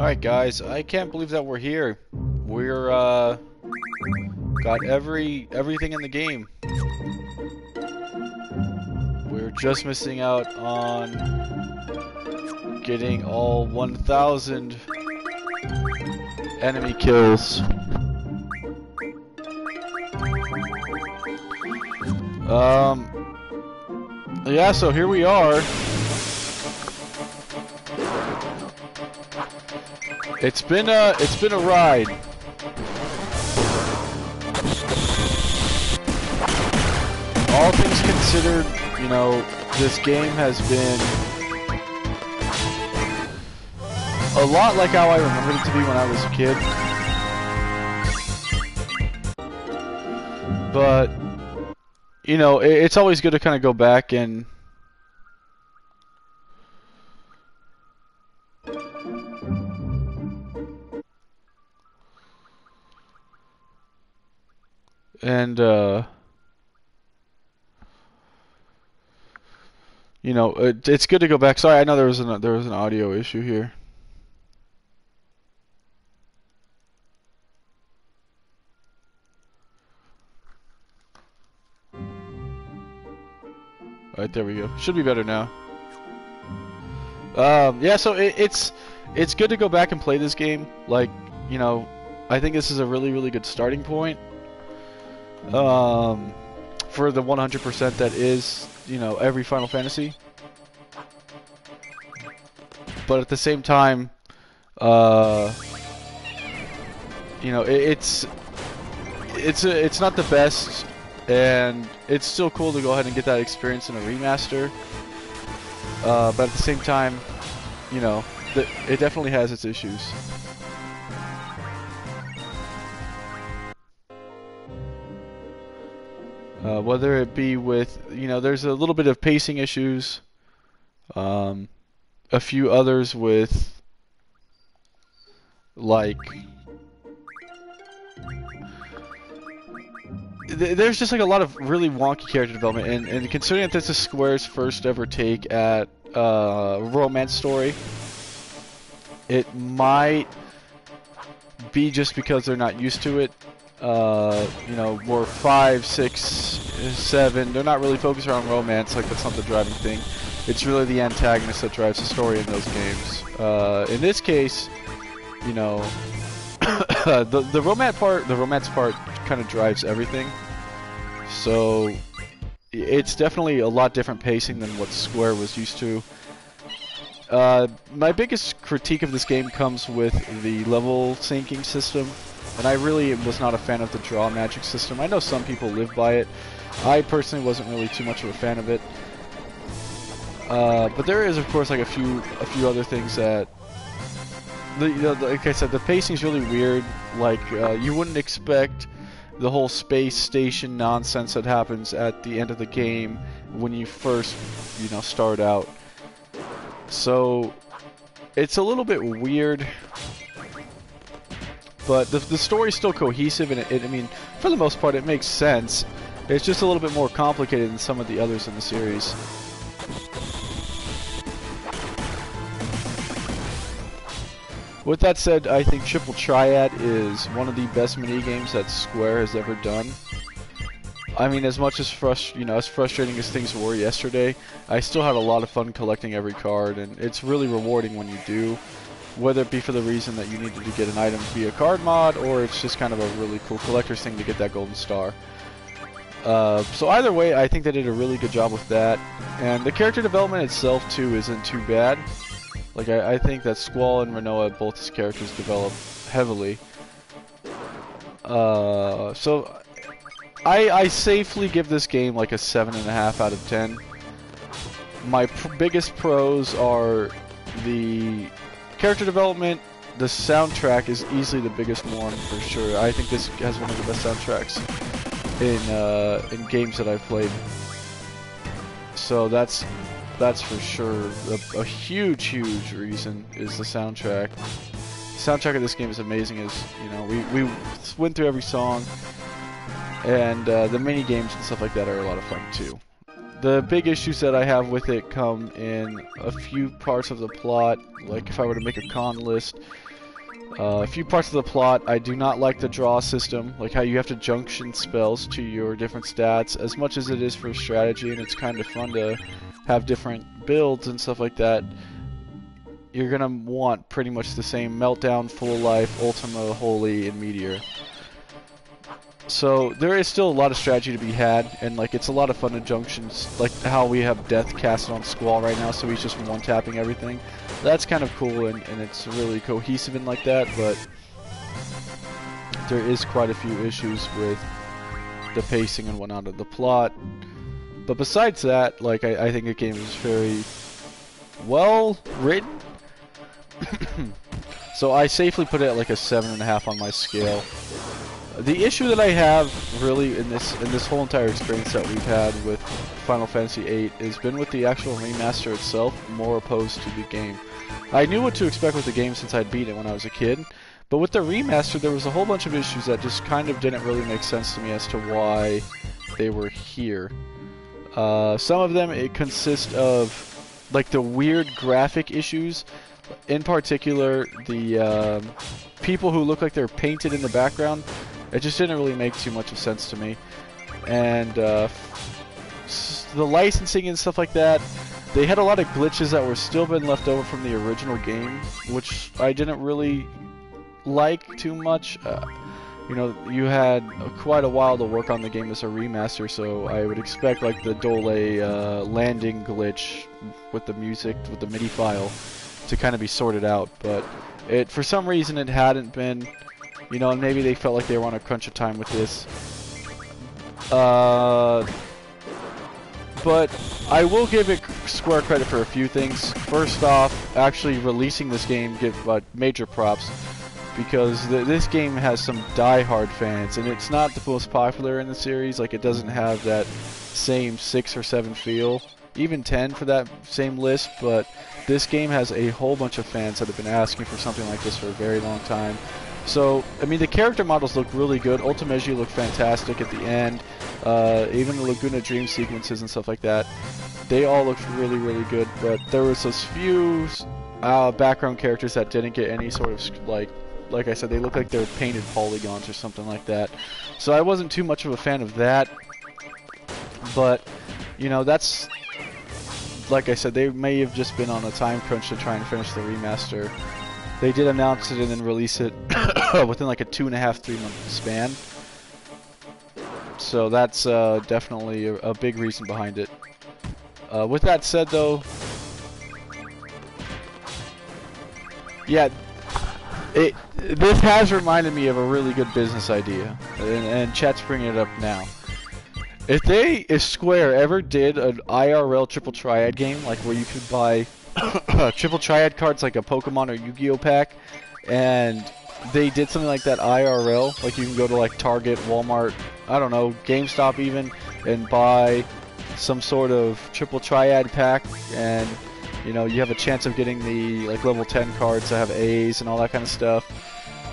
Alright guys, I can't believe that we're here. We're uh got every everything in the game. We're just missing out on getting all 1000 enemy kills. Um yeah, so here we are. It's been a it's been a ride. All things considered, you know, this game has been a lot like how I remembered it to be when I was a kid. But you know, it's always good to kind of go back and and uh, you know it, it's good to go back. Sorry, I know there was an there was an audio issue here. Right there we go. Should be better now. Um, yeah, so it, it's it's good to go back and play this game. Like, you know, I think this is a really really good starting point um, for the 100% that is, you know, every Final Fantasy. But at the same time, uh, you know, it, it's it's a, it's not the best, and it's still cool to go ahead and get that experience in a remaster. Uh, but at the same time, you know, it definitely has its issues. Uh, whether it be with, you know, there's a little bit of pacing issues, um, a few others with, like, th there's just like a lot of really wonky character development, and, and considering that this is Square's first ever take at uh, romance story, it might be just because they're not used to it uh, you know, we're five, six, seven. They're not really focused around romance, like that's not the driving thing. It's really the antagonist that drives the story in those games. Uh, in this case, you know, the the romance part, the romance part, kind of drives everything. So it's definitely a lot different pacing than what Square was used to. Uh, my biggest critique of this game comes with the level syncing system. And I really was not a fan of the draw magic system. I know some people live by it. I personally wasn't really too much of a fan of it. Uh, but there is, of course, like a few a few other things that, the, you know, like I said, the pacing is really weird. Like uh, you wouldn't expect the whole space station nonsense that happens at the end of the game when you first, you know, start out. So it's a little bit weird but the, the story's still cohesive, and it, it, I mean, for the most part, it makes sense. It's just a little bit more complicated than some of the others in the series. With that said, I think Triple Triad is one of the best mini games that Square has ever done. I mean, as much as frust you know, as frustrating as things were yesterday, I still had a lot of fun collecting every card, and it's really rewarding when you do whether it be for the reason that you needed to get an item via card mod, or it's just kind of a really cool collector's thing to get that golden star. Uh, so either way, I think they did a really good job with that. And the character development itself, too, isn't too bad. Like, I, I think that Squall and Rinoa, both his characters, develop heavily. Uh, so, I, I safely give this game like a 7.5 out of 10. My pr biggest pros are the Character development, the soundtrack is easily the biggest one for sure. I think this has one of the best soundtracks in uh, in games that I've played. So that's that's for sure a, a, huge, huge reason is the soundtrack. The soundtrack of this game is amazing. Is you know, we we went through every song, and uh, the mini games and stuff like that are a lot of fun too. The big issues that I have with it come in a few parts of the plot, like if I were to make a con list. Uh, a few parts of the plot, I do not like the draw system, like how you have to junction spells to your different stats, as much as it is for strategy, and it's kind of fun to have different builds and stuff like that. You're gonna want pretty much the same Meltdown, Full Life, Ultima, Holy, and Meteor. So there is still a lot of strategy to be had, and like it's a lot of fun in junctions, like how we have Death casted on Squall right now, so he's just one-tapping everything. That's kind of cool, and, and it's really cohesive and like that, but there is quite a few issues with the pacing and whatnot of the plot. But besides that, like I, I think the game is very well written. so I safely put it at like a seven and a half on my scale. The issue that I have really in this in this whole entire experience that we've had with Final Fantasy VIII has been with the actual remaster itself, more opposed to the game. I knew what to expect with the game since I'd beat it when I was a kid, but with the remaster there was a whole bunch of issues that just kind of didn't really make sense to me as to why they were here. Uh, some of them it consist of like the weird graphic issues in particular the um, people who look like they're painted in the background it just didn't really make too much of sense to me. And uh, the licensing and stuff like that, they had a lot of glitches that were still been left over from the original game, which I didn't really like too much. Uh, you know, you had quite a while to work on the game as a remaster, so I would expect like the Dollet uh, landing glitch with the music, with the MIDI file, to kind of be sorted out. But it, for some reason, it hadn't been. You know, maybe they felt like they were on a crunch of time with this. Uh, but I will give it Square credit for a few things. First off, actually releasing this game give uh, major props because th this game has some die-hard fans, and it's not the most popular in the series. Like, it doesn't have that same six or seven feel, even ten for that same list. But this game has a whole bunch of fans that have been asking for something like this for a very long time. So, I mean, the character models look really good. Ultimecia looked fantastic at the end. Uh, even the Laguna Dream sequences and stuff like that. They all looked really, really good. But there was those few uh, background characters that didn't get any sort of, like, like I said, they look like they're painted polygons or something like that. So I wasn't too much of a fan of that. But, you know, that's, like I said, they may have just been on a time crunch to try and finish the remaster. They did announce it and then release it within like a two and a half, three month span. So that's uh, definitely a, a, big reason behind it. Uh, with that said, though, yeah, it this has reminded me of a really good business idea, and, and chat's bringing it up now. If they, if Square ever did an IRL triple triad game, like where you could buy triple triad cards like a Pokemon or Yu-Gi-Oh pack, and they did something like that IRL. Like you can go to like Target, Walmart, I don't know, GameStop even, and buy some sort of triple triad pack, and you know you have a chance of getting the like level 10 cards that have A's and all that kind of stuff.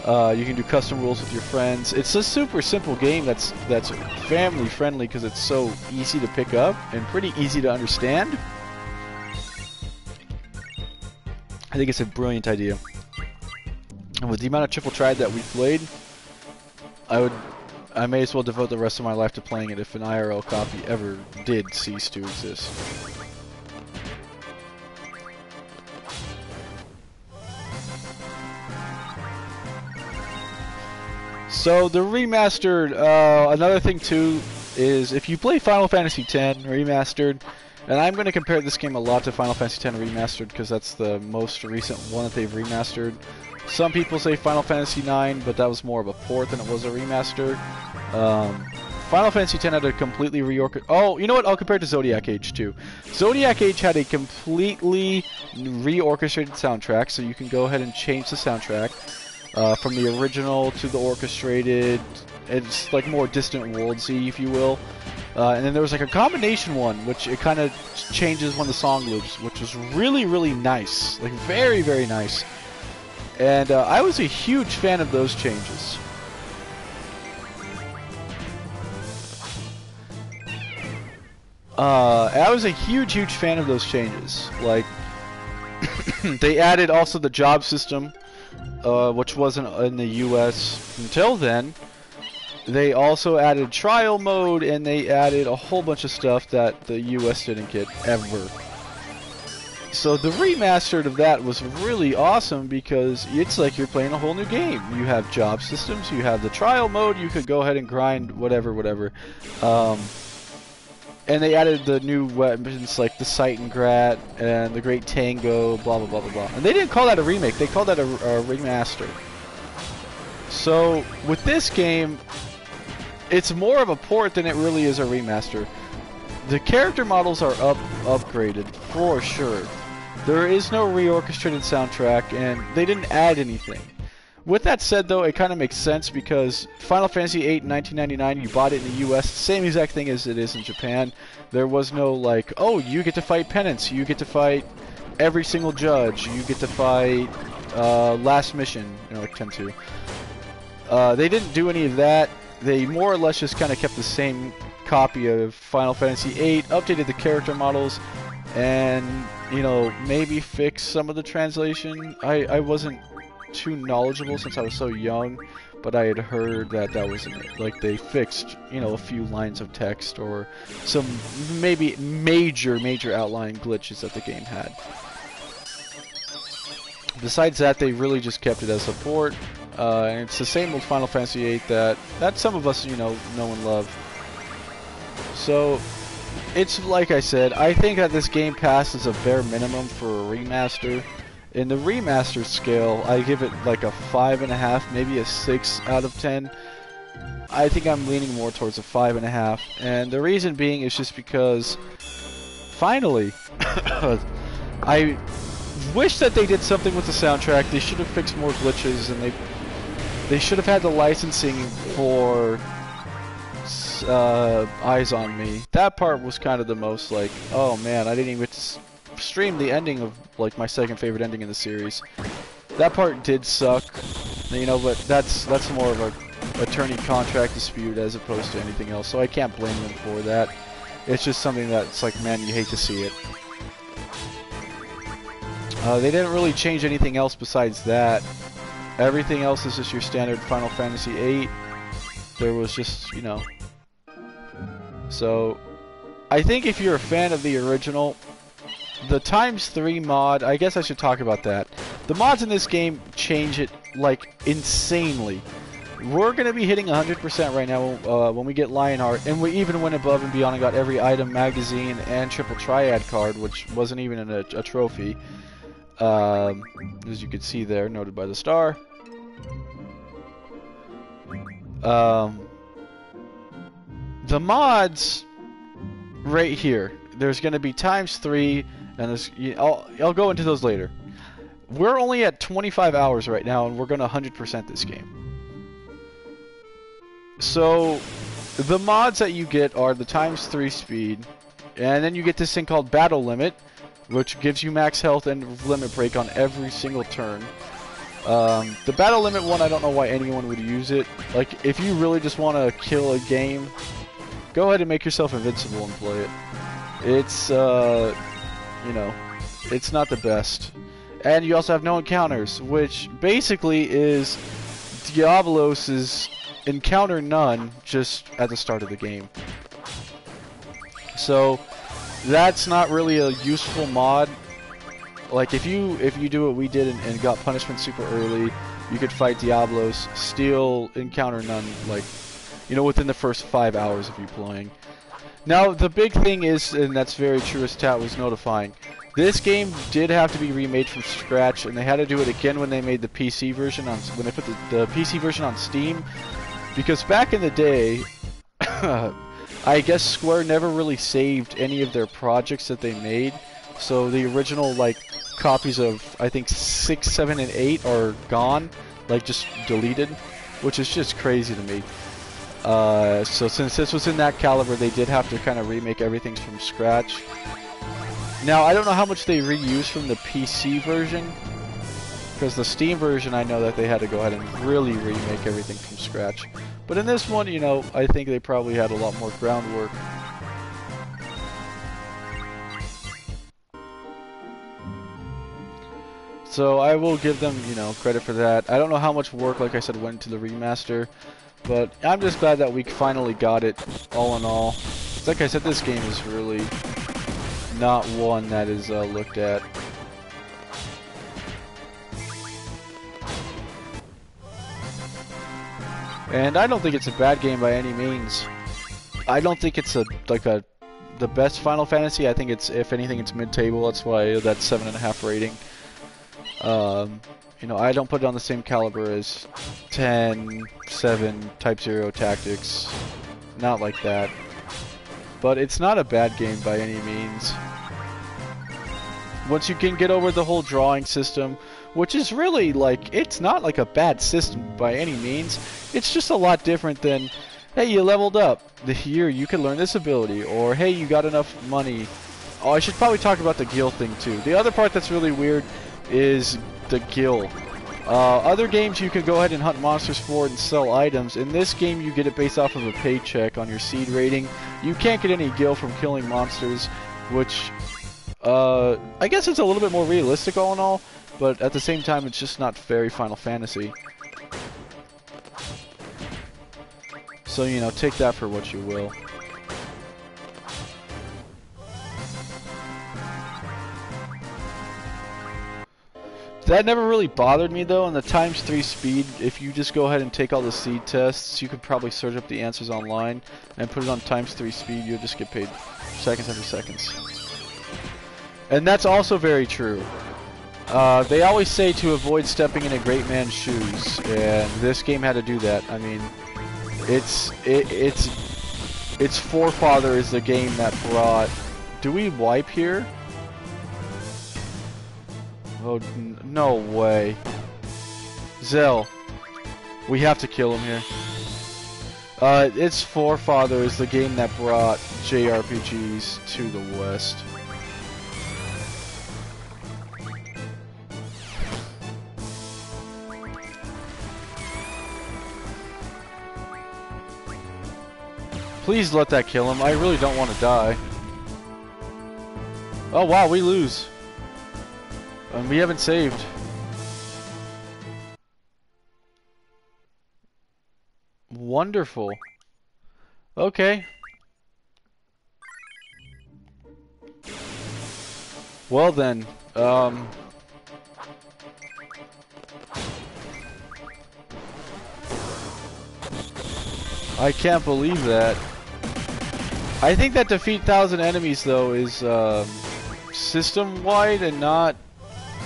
Uh, you can do custom rules with your friends. It's a super simple game that's that's family friendly because it's so easy to pick up and pretty easy to understand. I think it's a brilliant idea. And with the amount of triple triad that we played, I would, I may as well devote the rest of my life to playing it if an IRL copy ever did cease to exist. So the remastered, uh, another thing too, is if you play Final Fantasy X remastered, and I'm going to compare this game a lot to Final Fantasy X Remastered because that's the most recent one that they've remastered. Some people say Final Fantasy IX, but that was more of a port than it was a remaster. Um, Final Fantasy X had a completely reorchestrated. Oh, you know what? I'll compare it to Zodiac Age too. Zodiac Age had a completely reorchestrated soundtrack, so you can go ahead and change the soundtrack uh, from the original to the orchestrated. It's like more distant worldsy, if you will. Uh, and then there was like a combination one, which it kind of changes when the song loops, which was really, really nice. Like, very, very nice. And uh, I was a huge fan of those changes. Uh, I was a huge, huge fan of those changes. Like, they added also the job system, uh, which wasn't in the U.S. until then. They also added trial mode, and they added a whole bunch of stuff that the U.S. didn't get ever. So the remastered of that was really awesome because it's like you're playing a whole new game. You have job systems, you have the trial mode, you could go ahead and grind whatever, whatever. Um, and they added the new weapons like the and Grat and the Great Tango, blah blah blah blah blah. And they didn't call that a remake; they called that a, a remaster. So with this game, it's more of a port than it really is a remaster. The character models are up upgraded for sure. There is no reorchestrated soundtrack, and they didn't add anything. With that said, though, it kind of makes sense because Final Fantasy VIII in 1999, you bought it in the U.S., same exact thing as it is in Japan. There was no like, oh, you get to fight penance, you get to fight every single judge, you get to fight uh, last mission, you know, like 10-2. Uh, they didn't do any of that. They more or less just kind of kept the same copy of Final Fantasy VIII, updated the character models, and you know maybe fixed some of the translation. I I wasn't too knowledgeable since I was so young, but I had heard that that was like they fixed, you know, a few lines of text or some maybe major, major outline glitches that the game had. Besides that, they really just kept it as support, uh, and it's the same with Final Fantasy VIII that that some of us, you know, know and love. So, it's like I said, I think that this game passes a bare minimum for a remaster. In the remaster scale, I give it like a five and a half, maybe a six out of ten. I think I'm leaning more towards a five and a half, and the reason being is just because finally, I wish that they did something with the soundtrack. They should have fixed more glitches, and they they should have had the licensing for uh, Eyes on Me. That part was kind of the most like, oh man, I didn't even get to streamed the ending of like my second favorite ending in the series. That part did suck, you know, but that's that's more of a attorney contract dispute as opposed to anything else. So I can't blame them for that. It's just something that's like, man, you hate to see it. Uh, they didn't really change anything else besides that. Everything else is just your standard Final Fantasy VIII. There was just, you know. So, I think if you're a fan of the original, the times 3 mod, I guess I should talk about that. The mods in this game change it, like, insanely. We're going to be hitting 100% right now uh, when we get Lionheart, and we even went above and beyond and got every item, magazine, and triple triad card, which wasn't even a, a trophy. Um, as you can see there, noted by the star. Um, the mods right here. There's going to be times 3 and this, I'll, I'll go into those later. We're only at 25 hours right now, and we're going to 100% this game. So, the mods that you get are the times 3 speed, and then you get this thing called Battle Limit, which gives you max health and limit break on every single turn. Um, the Battle Limit one, I don't know why anyone would use it. Like, if you really just want to kill a game, go ahead and make yourself invincible and play it. It's, uh, you know, it's not the best. And you also have no encounters, which basically is Diabolos's encounter none just at the start of the game. So that's not really a useful mod. Like if you if you do what we did and, and got punishment super early, you could fight Diablos, steal encounter none like you know within the first five hours of you playing. Now, the big thing is, and that's very true as Tat was notifying, this game did have to be remade from scratch, and they had to do it again when they made the PC version on when they put the, the PC version on Steam, because back in the day, I guess Square never really saved any of their projects that they made, so the original like copies of I think six, seven, and eight are gone, like just deleted, which is just crazy to me. Uh, so since this was in that caliber, they did have to kind of remake everything from scratch. Now, I don't know how much they reused from the PC version, because the Steam version, I know that they had to go ahead and really remake everything from scratch. But in this one, you know, I think they probably had a lot more groundwork. So I will give them, you know, credit for that. I don't know how much work, like I said, went into the remaster, but I'm just glad that we finally got it. All in all, like I said, this game is really not one that is uh, looked at. And I don't think it's a bad game by any means. I don't think it's a like a the best Final Fantasy. I think it's if anything it's mid-table. That's why that's seven and a half rating. Um, you know, I don't put it on the same caliber as 10, 7, Type Zero Tactics. Not like that. But it's not a bad game by any means. Once you can get over the whole drawing system, which is really like it's not like a bad system by any means. It's just a lot different than hey, you leveled up. Year you can learn this ability or hey, you got enough money. Oh, I should probably talk about the gil thing too. The other part that's really weird is the gil. Uh, other games you can go ahead and hunt monsters for and sell items. In this game you get it based off of a paycheck on your seed rating. You can't get any gil from killing monsters, which uh, I guess it's a little bit more realistic all in all, but at the same time it's just not very Final Fantasy. So, you know, take that for what you will. That never really bothered me though, and the times 3 speed, if you just go ahead and take all the seed tests, you could probably search up the answers online and put it on times 3 speed, you'll just get paid seconds after seconds. And that's also very true. Uh, they always say to avoid stepping in a great man's shoes, and this game had to do that. I mean, it's it, it's its forefather is the game that brought. Do we wipe here? Oh, no way. Zell. We have to kill him here. Uh, its forefather is the game that brought JRPGs to the West. Please let that kill him. I really don't want to die. Oh wow, we lose. Um, we haven't saved. Wonderful. Okay. Well then, um... I can't believe that. I think that defeat thousand enemies though is um, system wide and not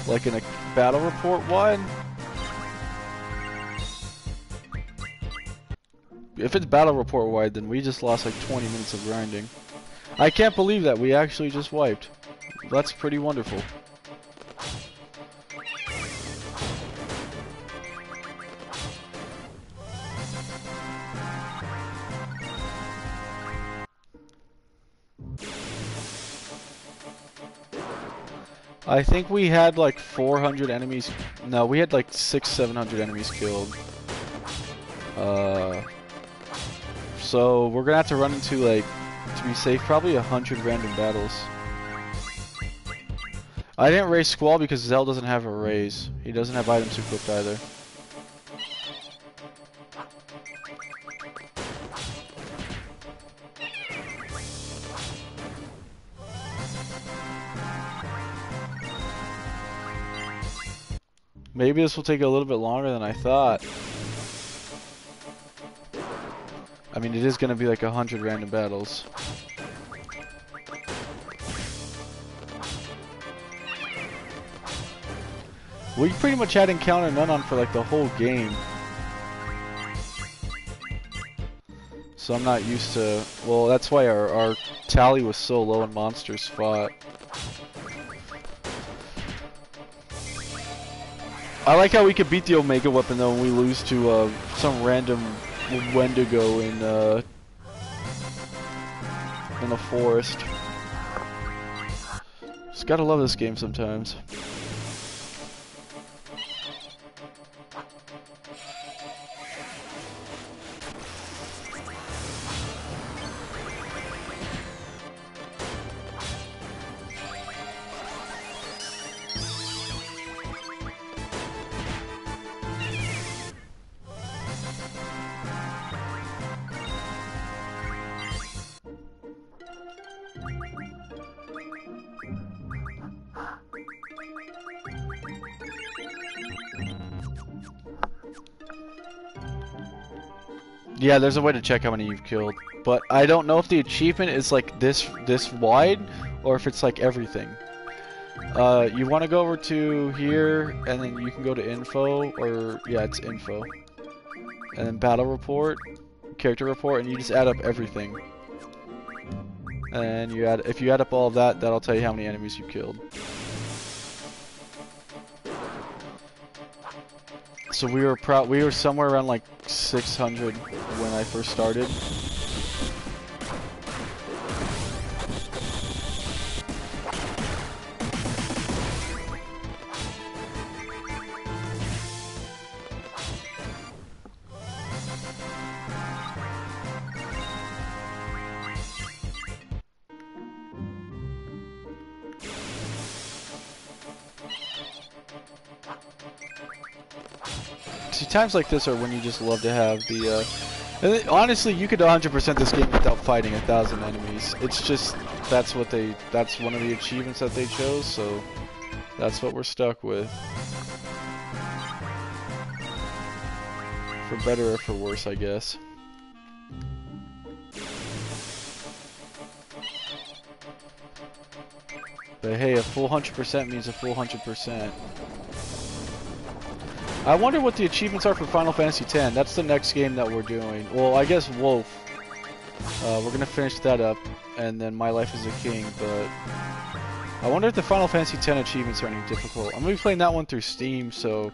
like in a battle report one? If it's battle report wide, then we just lost like 20 minutes of grinding. I can't believe that we actually just wiped. That's pretty wonderful. I think we had like 400 enemies. No, we had like six, 700 enemies killed. Uh, so we're gonna have to run into like, to be safe, probably a hundred random battles. I didn't raise Squall because Zell doesn't have a raise. He doesn't have items equipped either. Maybe this will take a little bit longer than I thought. I mean, it is going to be like a hundred random battles. We pretty much had Encounter None on for like the whole game. So I'm not used to... Well, that's why our, our tally was so low in monsters fought. I like how we could beat the Omega weapon though when we lose to uh, some random Wendigo in uh, in the forest. Just gotta love this game sometimes. Yeah, there's a way to check how many you've killed, but I don't know if the achievement is like this this wide or if it's like everything. Uh, you want to go over to here, and then you can go to info, or yeah, it's info, and then battle report, character report, and you just add up everything. And you add, if you add up all of that, that'll tell you how many enemies you've killed. So we were pro we were somewhere around like 600 when I first started. Times like this are when you just love to have the, uh... honestly, you could 100% this game without fighting a thousand enemies. It's just, that's what they, that's one of the achievements that they chose, so that's what we're stuck with. For better or for worse, I guess. But hey, a full 100% means a full 100%. I wonder what the achievements are for Final Fantasy X. That's the next game that we're doing. Well, I guess Wolf. Uh, we're gonna finish that up, and then My Life as a King. But I wonder if the Final Fantasy X achievements are any difficult. I'm gonna be playing that one through Steam, so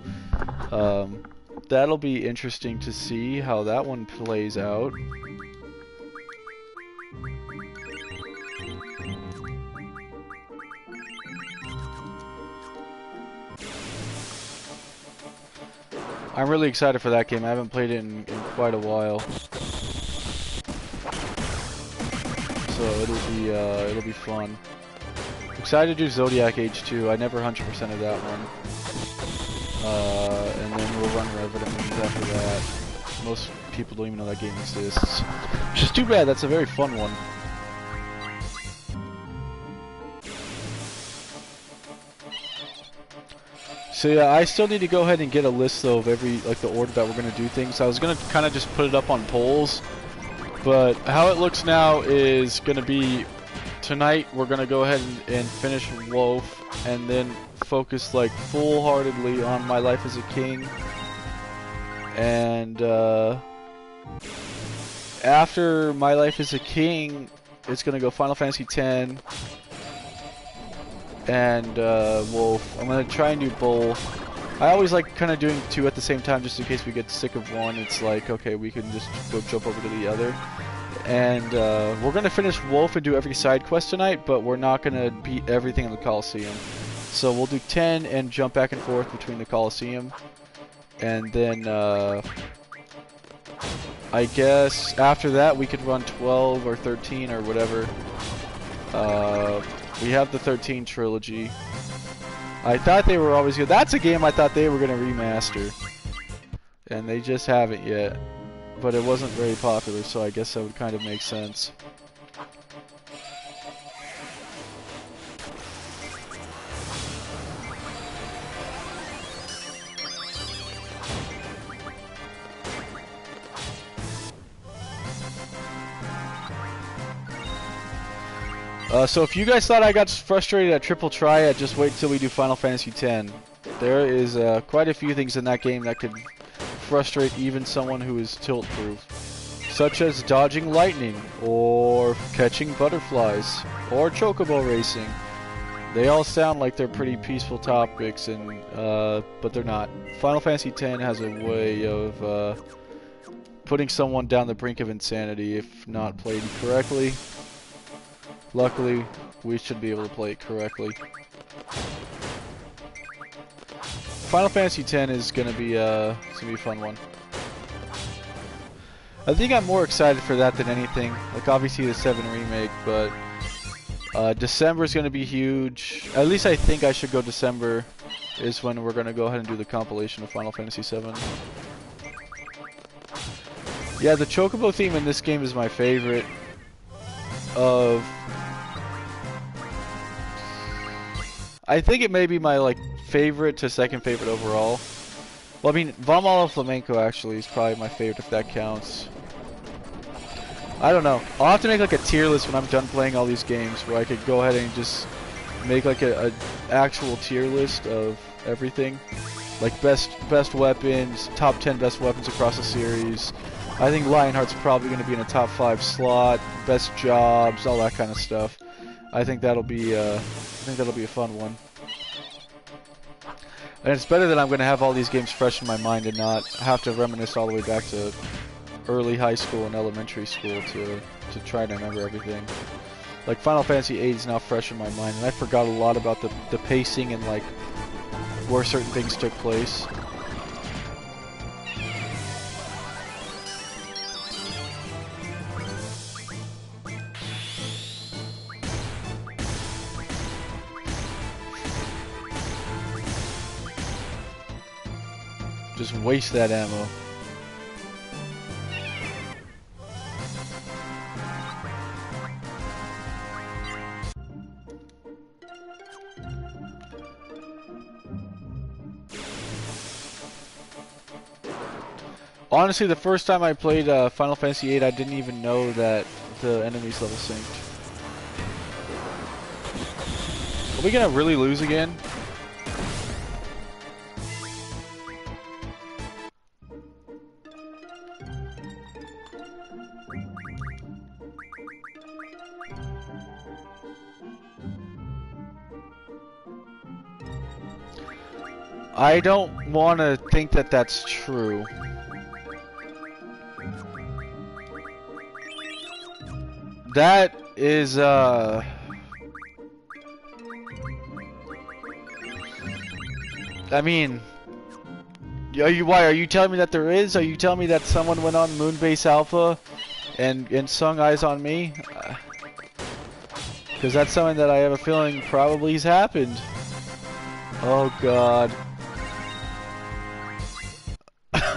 um, that'll be interesting to see how that one plays out. I'm really excited for that game. I haven't played it in, in quite a while. So it'll be uh, it'll be fun. Excited to do Zodiac Age 2. I never 100% of that one. Uh, and then we'll run Revenant after that. Most people don't even know that game exists. Which is too bad, that's a very fun one. So yeah, I still need to go ahead and get a list though of every like the order that we're gonna do things. I was gonna kind of just put it up on polls, but how it looks now is gonna be tonight we're gonna go ahead and, and finish Wolf, and then focus like full-heartedly on My Life as a King, and uh, after My Life as a King, it's gonna go Final Fantasy X and uh, Wolf. I'm gonna try and do both. I always like kind of doing two at the same time, just in case we get sick of one. It's like okay, we can just go jump over to the other. And uh, we're gonna finish Wolf and do every side quest tonight, but we're not gonna beat everything in the Coliseum. So we'll do 10 and jump back and forth between the Coliseum, and then uh, I guess after that we could run 12 or 13 or whatever. Uh, we have the 13 trilogy. I thought they were always good. That's a game I thought they were going to remaster. And they just haven't yet. But it wasn't very popular, so I guess that would kind of make sense. Uh, so if you guys thought I got frustrated at Triple Triad, just wait till we do Final Fantasy X. There is uh, quite a few things in that game that could frustrate even someone who is tilt-proof. Such as dodging lightning, or catching butterflies, or chocobo racing. They all sound like they're pretty peaceful topics, and uh, but they're not. Final Fantasy X has a way of uh, putting someone down the brink of insanity if not played correctly. Luckily, we should be able to play it correctly. Final Fantasy X is gonna be uh, it's gonna be a fun one. I think I'm more excited for that than anything. Like obviously the 7 remake, but uh, December is gonna be huge. At least I think I should go December. Is when we're gonna go ahead and do the compilation of Final Fantasy 7. Yeah, the Chocobo theme in this game is my favorite of I think it may be my like favorite to second favorite overall. Well, I mean, Von Flamenco actually is probably my favorite if that counts. I don't know. I'll have to make like a tier list when I'm done playing all these games, where I could go ahead and just make like a, a actual tier list of everything, like best best weapons, top 10 best weapons across the series. I think Lionheart's probably going to be in a top five slot, best jobs, all that kind of stuff. I think that'll be uh, I think that'll be a fun one. And it's better that I'm going to have all these games fresh in my mind and not have to reminisce all the way back to early high school and elementary school to to try to remember everything. Like Final Fantasy VIII is now fresh in my mind, and I forgot a lot about the the pacing and like where certain things took place. Just waste that ammo. Honestly, the first time I played uh, Final Fantasy VIII, I didn't even know that the enemies level synced. Are we gonna really lose again? I don't want to think that that's true. That is, uh... I mean... Are you, why, are you telling me that there is? Are you telling me that someone went on Moonbase Alpha and, and sung Eyes on Me? Because uh, that's something that I have a feeling probably has happened. Oh god.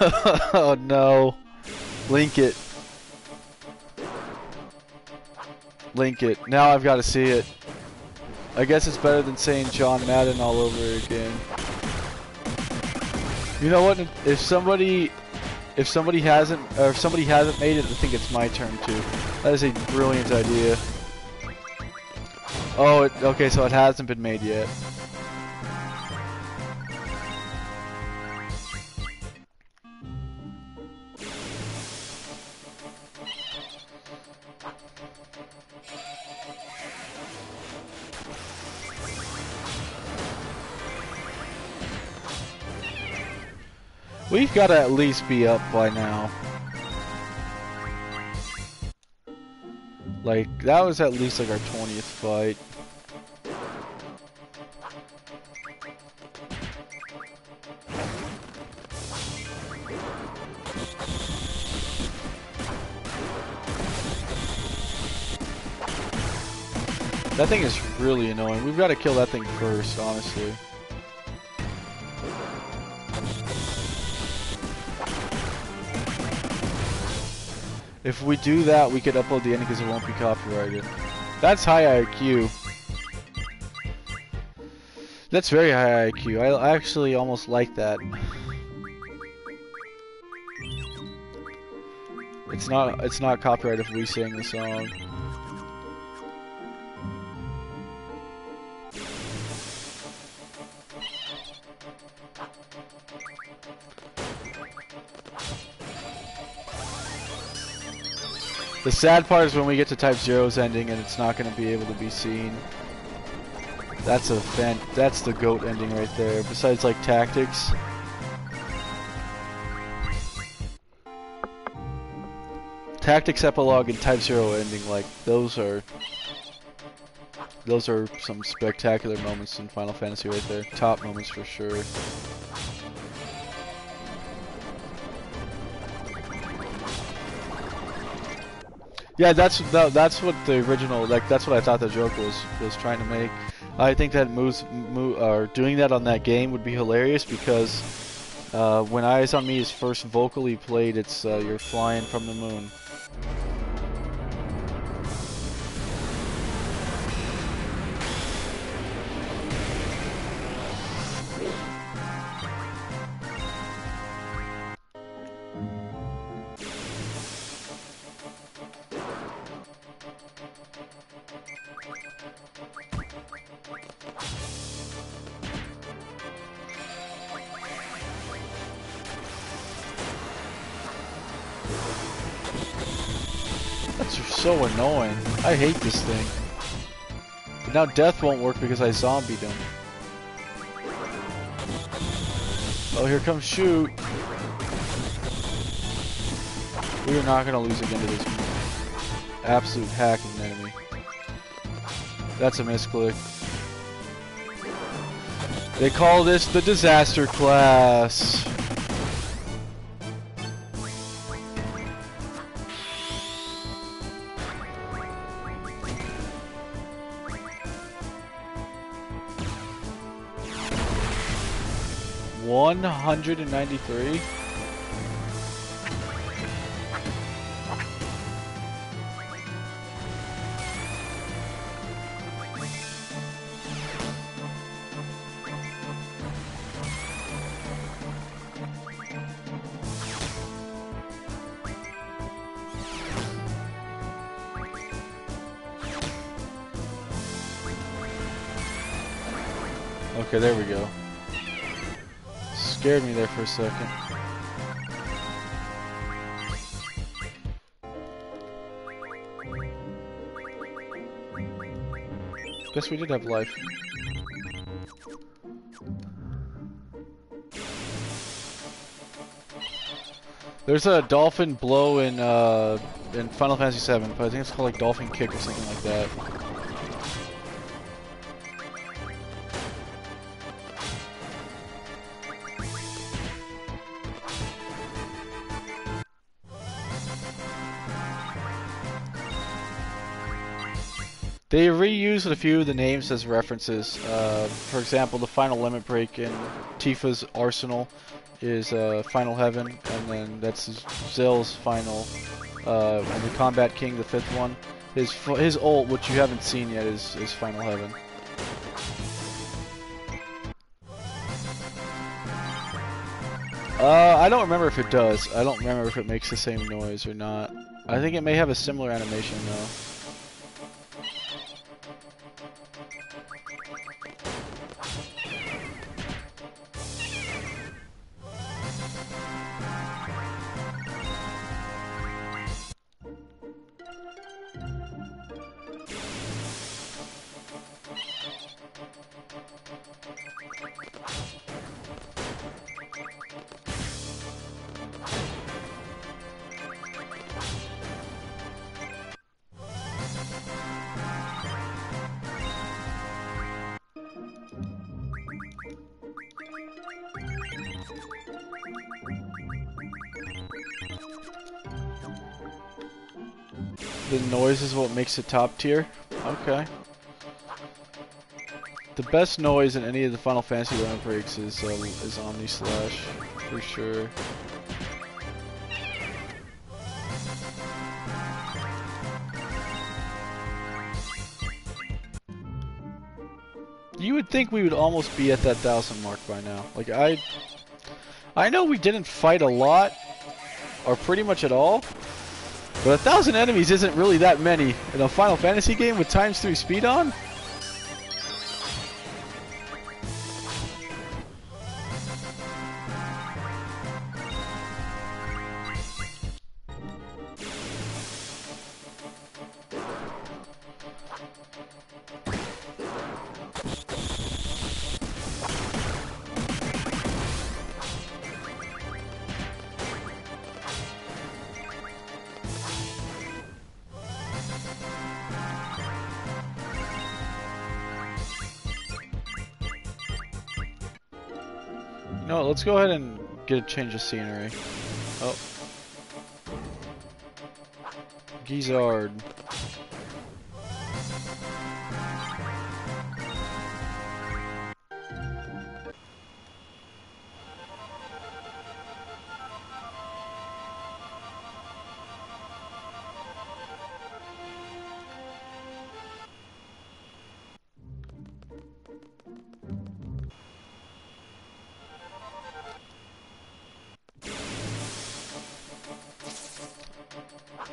Oh no. Link it. Link it. Now I've got to see it. I guess it's better than saying John Madden all over again. You know what? If somebody, if somebody hasn't, or if somebody hasn't made it, I think it's my turn to. That is a brilliant idea. Oh, it, okay, so it hasn't been made yet. We've got to at least be up by now. Like, that was at least like our 20th fight. That thing is really annoying. We've got to kill that thing first, honestly. If we do that, we could upload the ending because it won't be copyrighted. That's high IQ. That's very high IQ. I actually almost like that. It's not it's not copyright if we sing the song. The sad part is when we get to Type Zero's ending and it's not going to be able to be seen. That's a fan. That's the goat ending right there. Besides like tactics. Tactics epilogue and Type Zero ending, like those are those are some spectacular moments in Final Fantasy right there. Top moments for sure. Yeah, that's that, that's what the original like. That's what I thought the joke was was trying to make. I think that moves move, or doing that on that game would be hilarious because uh, when Eyes on Me is first vocally played, it's uh, you're flying from the moon. Hate this thing. But now death won't work because I zombied him. Oh, here comes shoot. We are not going to lose again to this absolute hacking enemy. That's a misclick. They call this the disaster class. 193? For a second. Guess we did have life. There's a dolphin blow in uh, in Final Fantasy VII, but I think it's called like dolphin kick or something like that. They reused a few of the names as references. Uh, for example, the final limit break in Tifa's arsenal is uh, Final Heaven, and then that's Zell's final. Uh, and the Combat King, the fifth one, his his ult, which you haven't seen yet, is is Final Heaven. Uh, I don't remember if it does. I don't remember if it makes the same noise or not. I think it may have a similar animation though. Noise is what makes it top tier? Okay. The best noise in any of the Final Fantasy limit breaks is, uh, is Omni Slash, for sure. You would think we would almost be at that thousand mark by now. Like, I... I know we didn't fight a lot, or pretty much at all, but a thousand enemies isn't really that many in a Final Fantasy game with times 3 speed on. Let's go ahead and get a change of scenery. Oh. Geezard.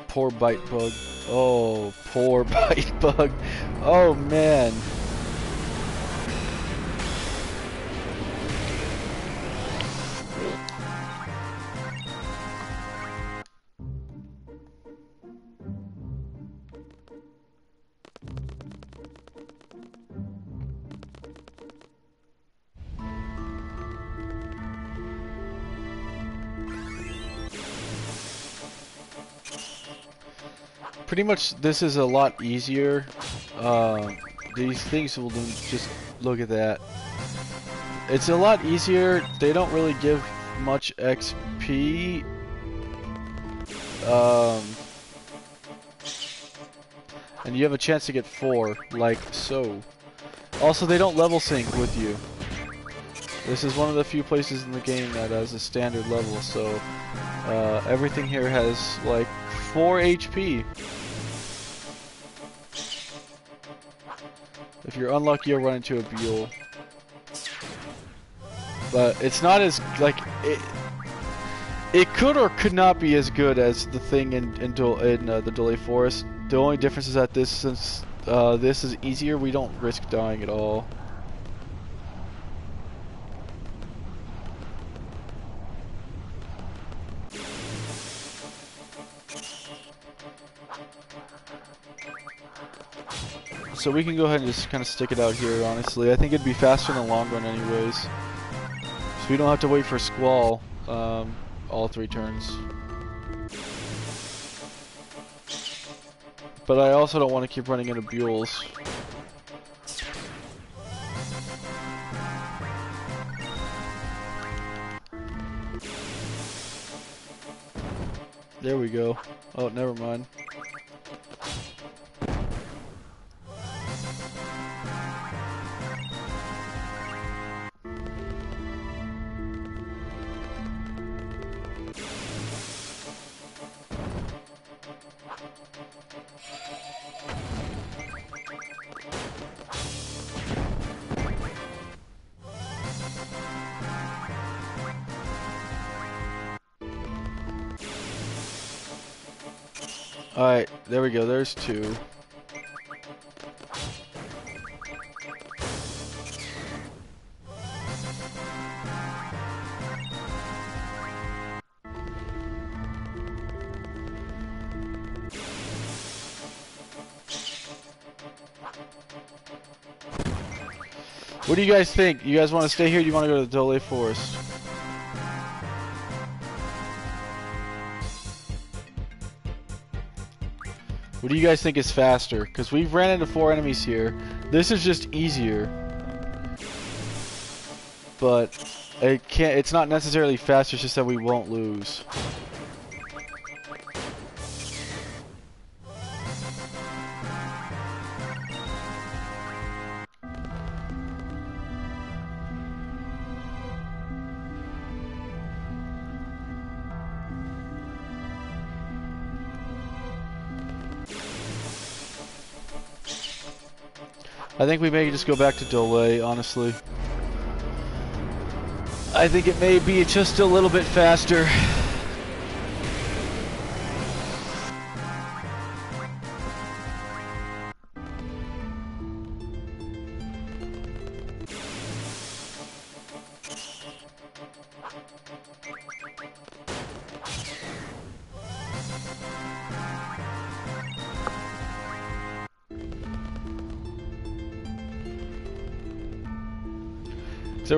Poor bite bug. Oh, poor bite bug. Oh man. Pretty much this is a lot easier. Um, these things will just look at that. It's a lot easier. They don't really give much XP. Um, and you have a chance to get four, like so. Also, they don't level sync with you. This is one of the few places in the game that has a standard level, so uh, everything here has like 4 HP. You're unlucky, you'll run into a Buel. But it's not as, like, it, it could or could not be as good as the thing in, in, in uh, the Dollet Forest. The only difference is that this, since uh, this is easier, we don't risk dying at all. So we can go ahead and just kind of stick it out here, honestly. I think it'd be faster in the long run anyways. So we don't have to wait for Squall um, all three turns. But I also don't want to keep running into Buels. There we go. Oh, never mind. What do you guys think? You guys want to stay here? do you want to go to the Dollet Forest? What do you guys think is faster? Because we've ran into four enemies here. This is just easier. But it can't. It's not necessarily faster. It's just that we won't lose. I think we may just go back to Dollet, honestly. I think it may be just a little bit faster.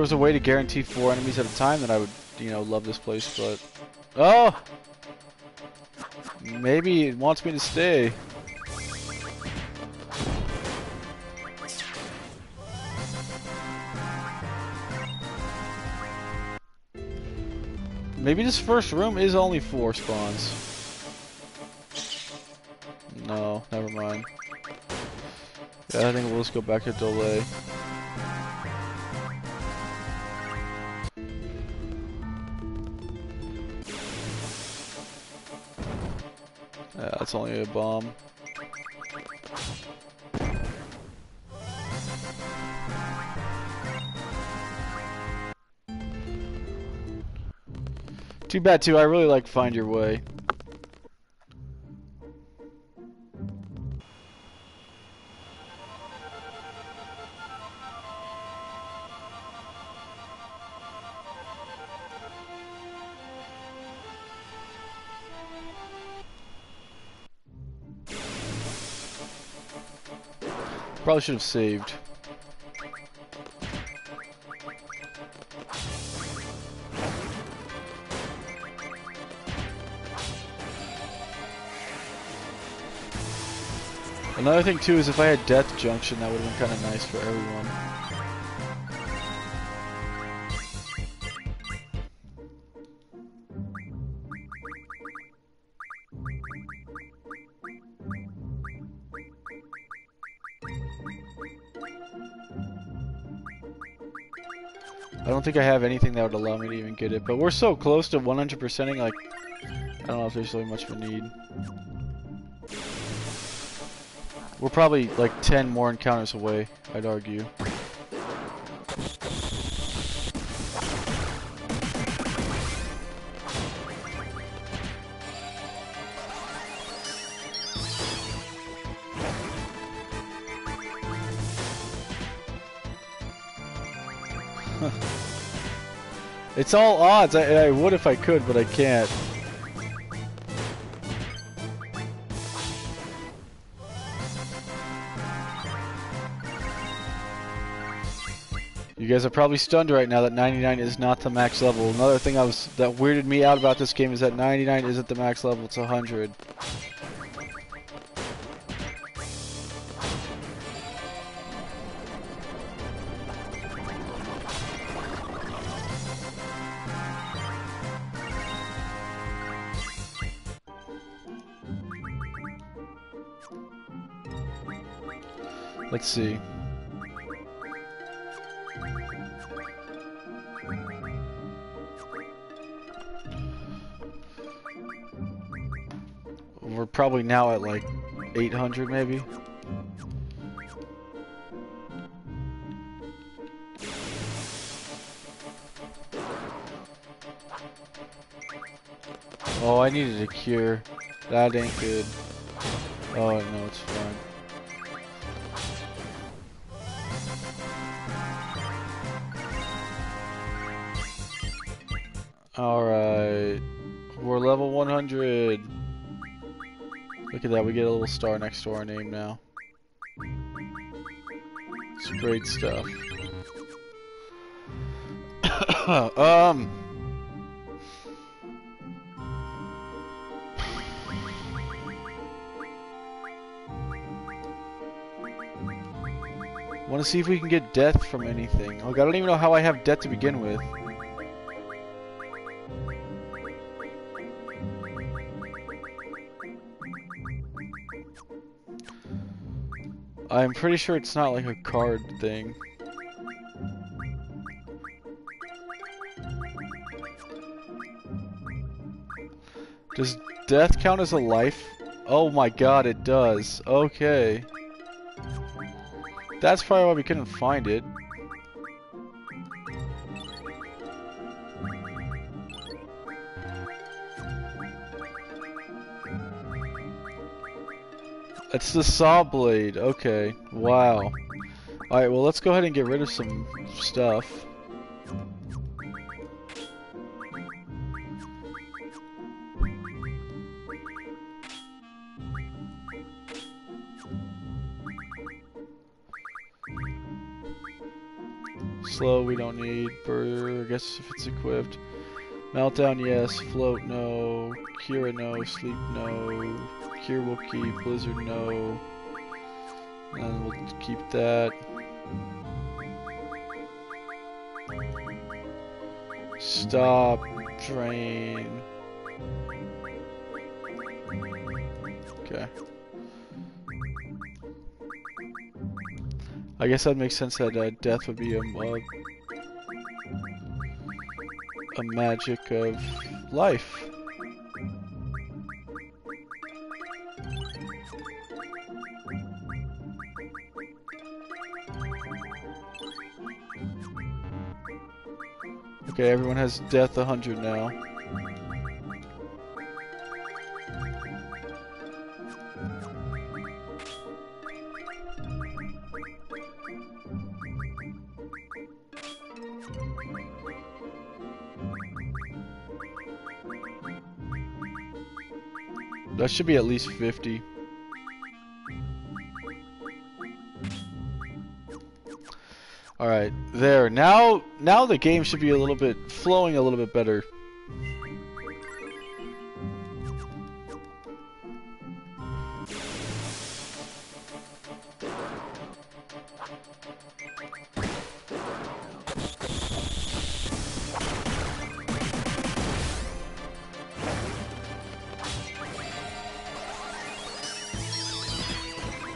Was a way to guarantee four enemies at a time, then I would, you know, love this place, but... Oh! Maybe it wants me to stay. Maybe this first room is only four spawns. No, never mind. Yeah, I think we'll just go back to Dollet. That's only a bomb. Too bad too, I really like Find Your Way. Probably should have saved. Another thing too is if I had Death Junction, that would have been kind of nice for everyone. Don't think I have anything that would allow me to even get it, but we're so close to 100%ing, like, I don't know if there's really much of a need. We're probably like 10 more encounters away, I'd argue. It's all odds. I, I would if I could, but I can't. You guys are probably stunned right now that 99 is not the max level. Another thing I was that weirded me out about this game is that 99 isn't the max level, it's 100. See. We're probably now at like 800 maybe. Oh, I needed a cure. That ain't good. Oh, no, it's fine. Look at that, we get a little star next to our name now. It's great stuff. um... Want to see if we can get death from anything. Look, I don't even know how I have death to begin with. I'm pretty sure it's not like a card thing. Does death count as a life? Oh my god, it does. Okay. That's probably why we couldn't find it. The saw blade. Okay. Wow. Alright, well let's go ahead and get rid of some stuff. Slow we don't need. Burr, I guess if it's equipped. Meltdown yes. Float no. Kira no. Sleep no. Cure will keep, Blizzard no. And we'll keep that. Stop, drain. Okay. I guess that makes sense that uh, death would be a, a, a magic of life. Okay, everyone has death 100 now. That should be at least 50. All right, there. Now, now the game should be a little bit flowing a little bit better.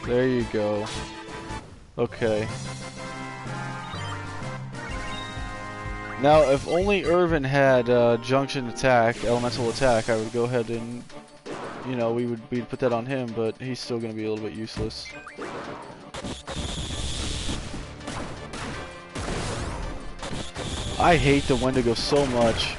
There you go. Okay. Now, if only Irvine had uh, junction attack, elemental attack, I would go ahead and, you know, we would we'd put that on him, but he's still going to be a little bit useless. I hate the Wendigo so much.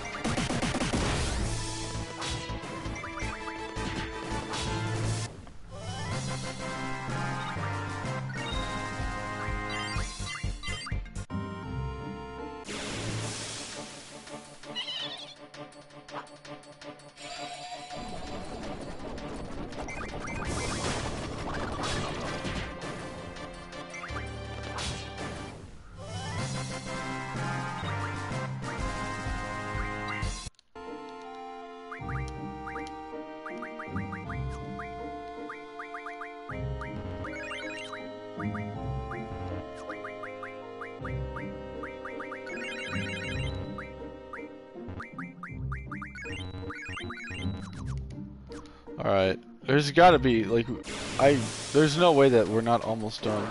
Gotta be, like, I, there's no way that we're not almost done.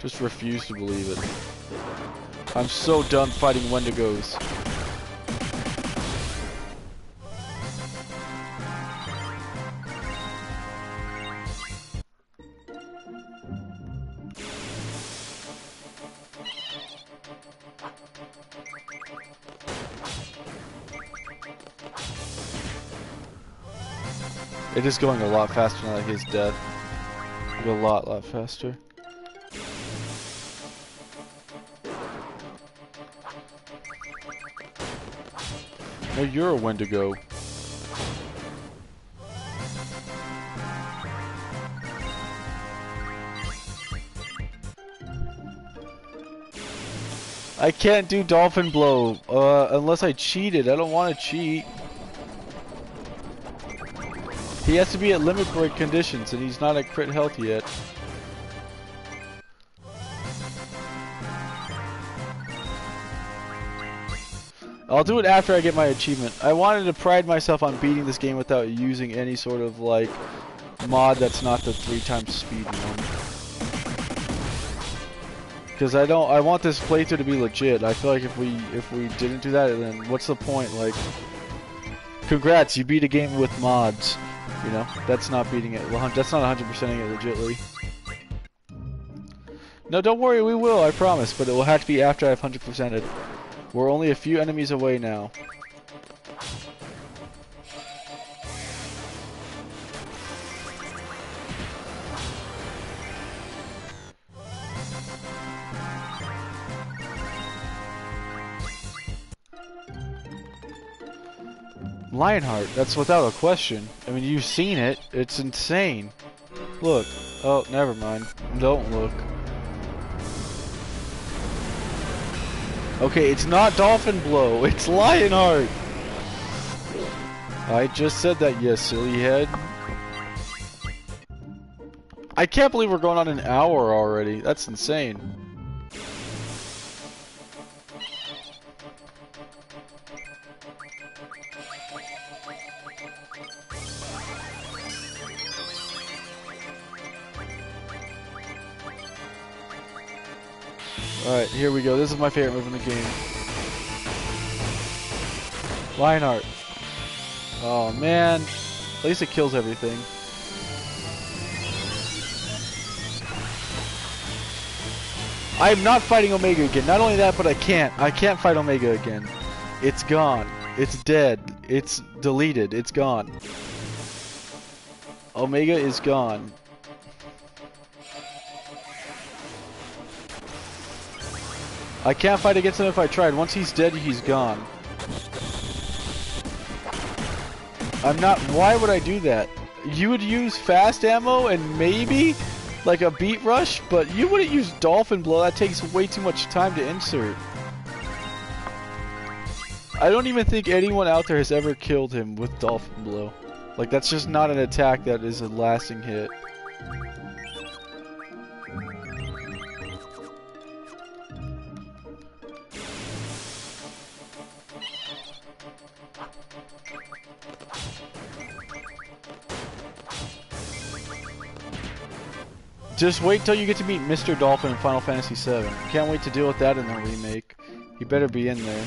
Just refuse to believe it. I'm so done fighting Wendigos. It is going a lot faster now that he's dead. Like a lot, lot faster. No, you're a Wendigo. I can't do Dolphin Blow uh, unless I cheated. I don't want to cheat. He has to be at limit break conditions, and he's not at crit health yet. I'll do it after I get my achievement. I wanted to pride myself on beating this game without using any sort of, like, mod that's not the three times speed one. Because I don't, I want this playthrough to be legit. I feel like if we, if we didn't do that, then what's the point? Like, congrats, you beat a game with mods. You know, that's not beating it. That's not 100%ing it legitly. No, don't worry, we will, I promise, but it will have to be after I've 100%ed. It. We're only a few enemies away now. Lionheart, that's without a question. I mean, you've seen it. It's insane. Look. Oh, never mind. Don't look. Okay, it's not Dolphin Blow. It's Lionheart. I just said that, yes, silly head. I can't believe we're going on an hour already. That's insane. Alright, here we go. This is my favorite move in the game. Lionheart. Oh man. At least it kills everything. I'm not fighting Omega again. Not only that, but I can't. I can't fight Omega again. It's gone. It's dead. It's deleted. It's gone. Omega is gone. I can't fight against him if I tried. Once he's dead, he's gone. I'm not... Why would I do that? You would use fast ammo and maybe like a beat rush, but you wouldn't use dolphin blow. That takes way too much time to insert. I don't even think anyone out there has ever killed him with dolphin blow. Like that's just not an attack that is a lasting hit. Just wait till you get to meet Mr. Dolphin in Final Fantasy VII. Can't wait to deal with that in the remake. He better be in there.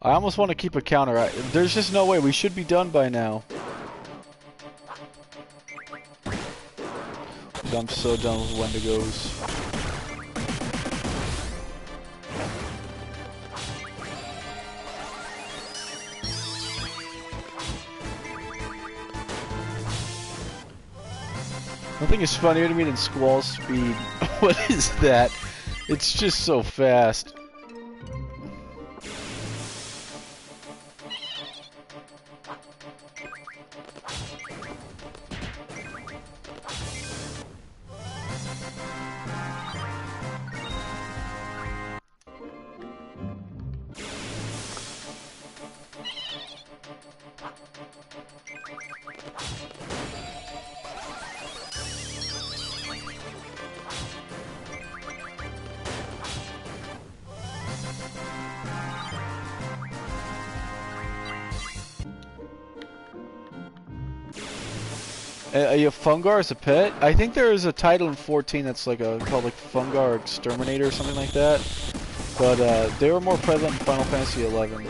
I almost want to keep a counter. I, there's just no way. We should be done by now. I'm so done with Wendigos. Nothing is funnier to me than Squall Speed. what is that? It's just so fast. Fungar as a pet? I think there is a title in 14 that's like a called like Fungar Exterminator or something like that. But uh, they were more prevalent in Final Fantasy 11.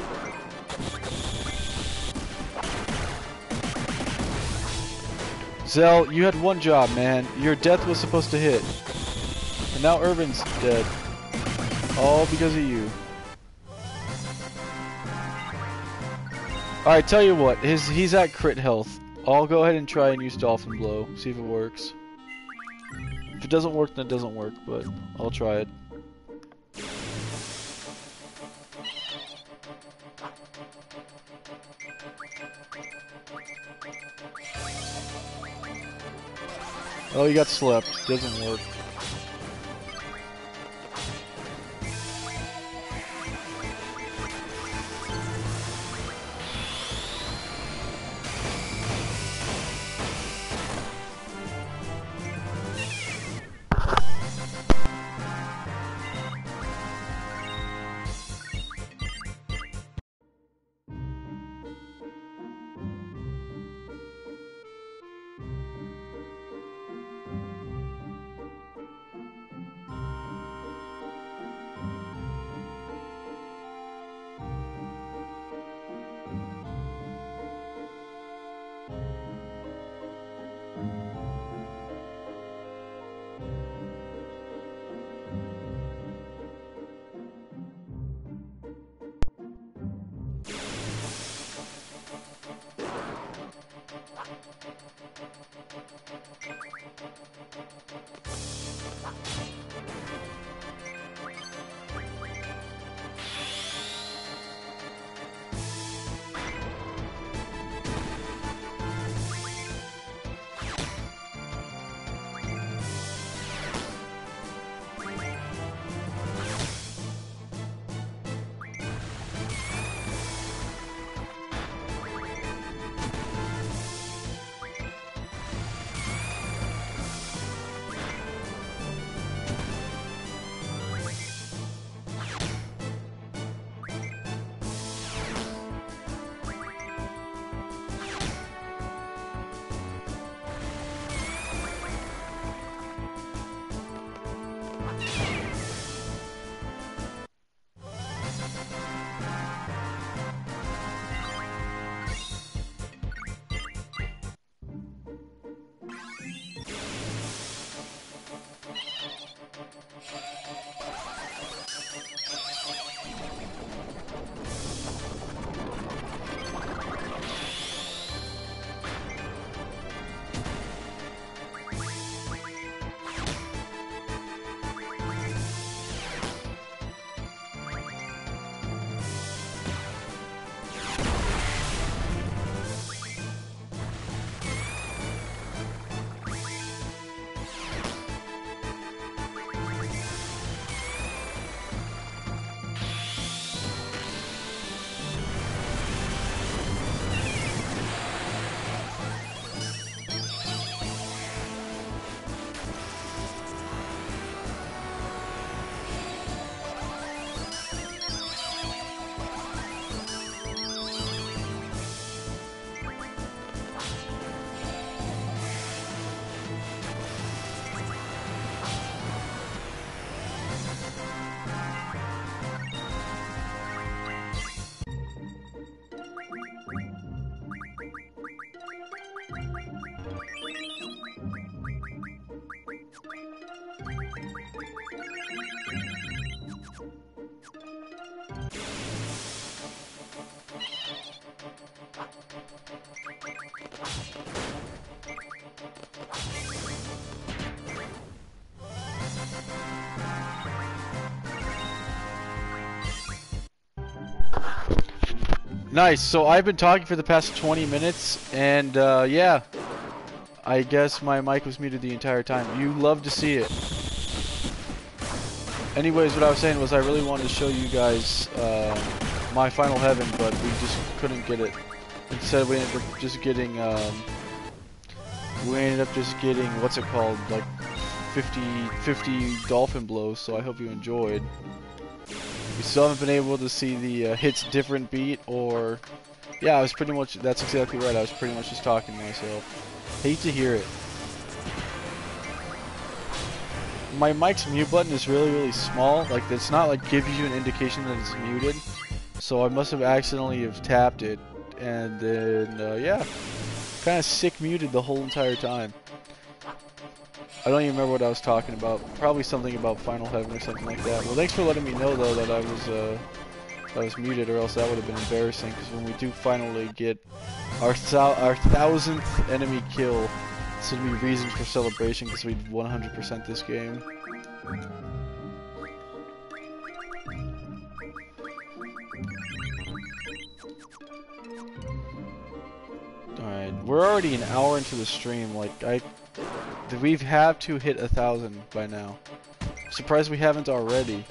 Zell, you had one job, man. Your death was supposed to hit. And now Irvine's dead. All because of you. Alright, tell you what, his he's at crit health. I'll go ahead and try and use Dolphin Blow, see if it works. If it doesn't work, then it doesn't work, but I'll try it. Oh, you got slept. Doesn't work. Nice. So I've been talking for the past 20 minutes, and uh, yeah, I guess my mic was muted the entire time. You love to see it. Anyways, what I was saying was I really wanted to show you guys uh, my Final Heaven, but we just couldn't get it. Instead, we ended up just getting, um, we ended up just getting, what's it called, like 50, 50 dolphin blows, so I hope you enjoyed. We still haven't been able to see the uh, hits different beat, or, yeah, I was pretty much, that's exactly right, I was pretty much just talking to myself. Hate to hear it. my mic's mute button is really, really small. Like, it's not like gives you an indication that it's muted. So I must have accidentally have tapped it. And then, uh, yeah, kind of sick muted the whole entire time. I don't even remember what I was talking about. Probably something about Final Heaven or something like that. Well, thanks for letting me know, though, that I was, uh, I was muted, or else that would have been embarrassing. Because when we do finally get our, our thousandth enemy kill, this would be reason for celebration because we'd 100% this game. Alright, we're already an hour into the stream, like, I... We have to hit a thousand by now. Surprised we haven't already.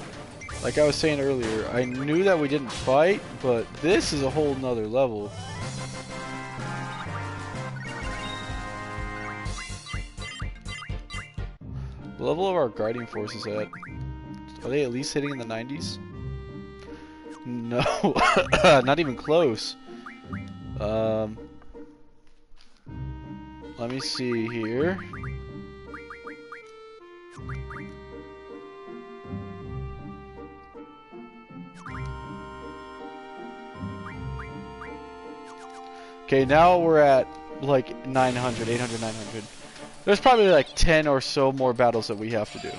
Like I was saying earlier, I knew that we didn't fight, but this is a whole nother level. The level of our guiding force is at... Are they at least hitting in the 90s? No, not even close. Um, let me see here. Okay, now we're at like 900, 800, 900. There's probably like 10 or so more battles that we have to do.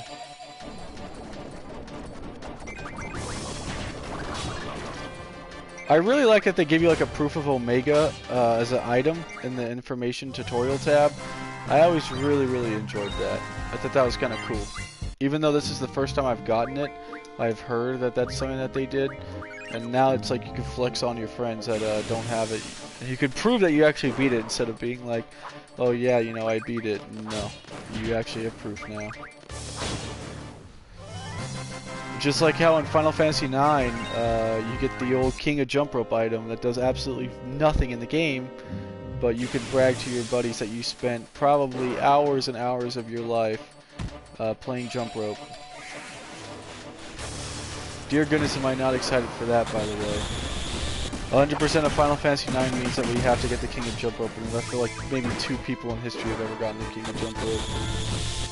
I really like that they give you like a proof of Omega uh, as an item in the information tutorial tab. I always really, really enjoyed that. I thought that was kind of cool. Even though this is the first time I've gotten it, I've heard that that's something that they did. And now it's like you can flex on your friends that uh, don't have it. And you can prove that you actually beat it instead of being like, oh yeah, you know, I beat it. No, you actually have proof now. Just like how in Final Fantasy IX, uh, you get the old King of Jump Rope item that does absolutely nothing in the game, but you can brag to your buddies that you spent probably hours and hours of your life uh, playing Jump Rope. Dear goodness, am I not excited for that, by the way. 100% of Final Fantasy IX means that we have to get the King of Jump and I feel like maybe two people in history have ever gotten the King of Jump Rope.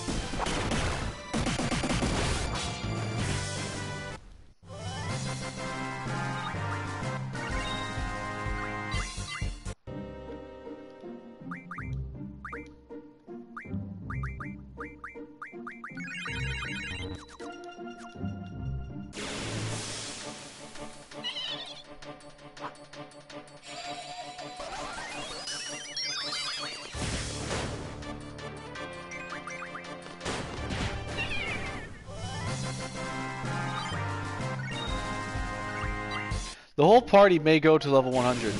Party may go to level 100.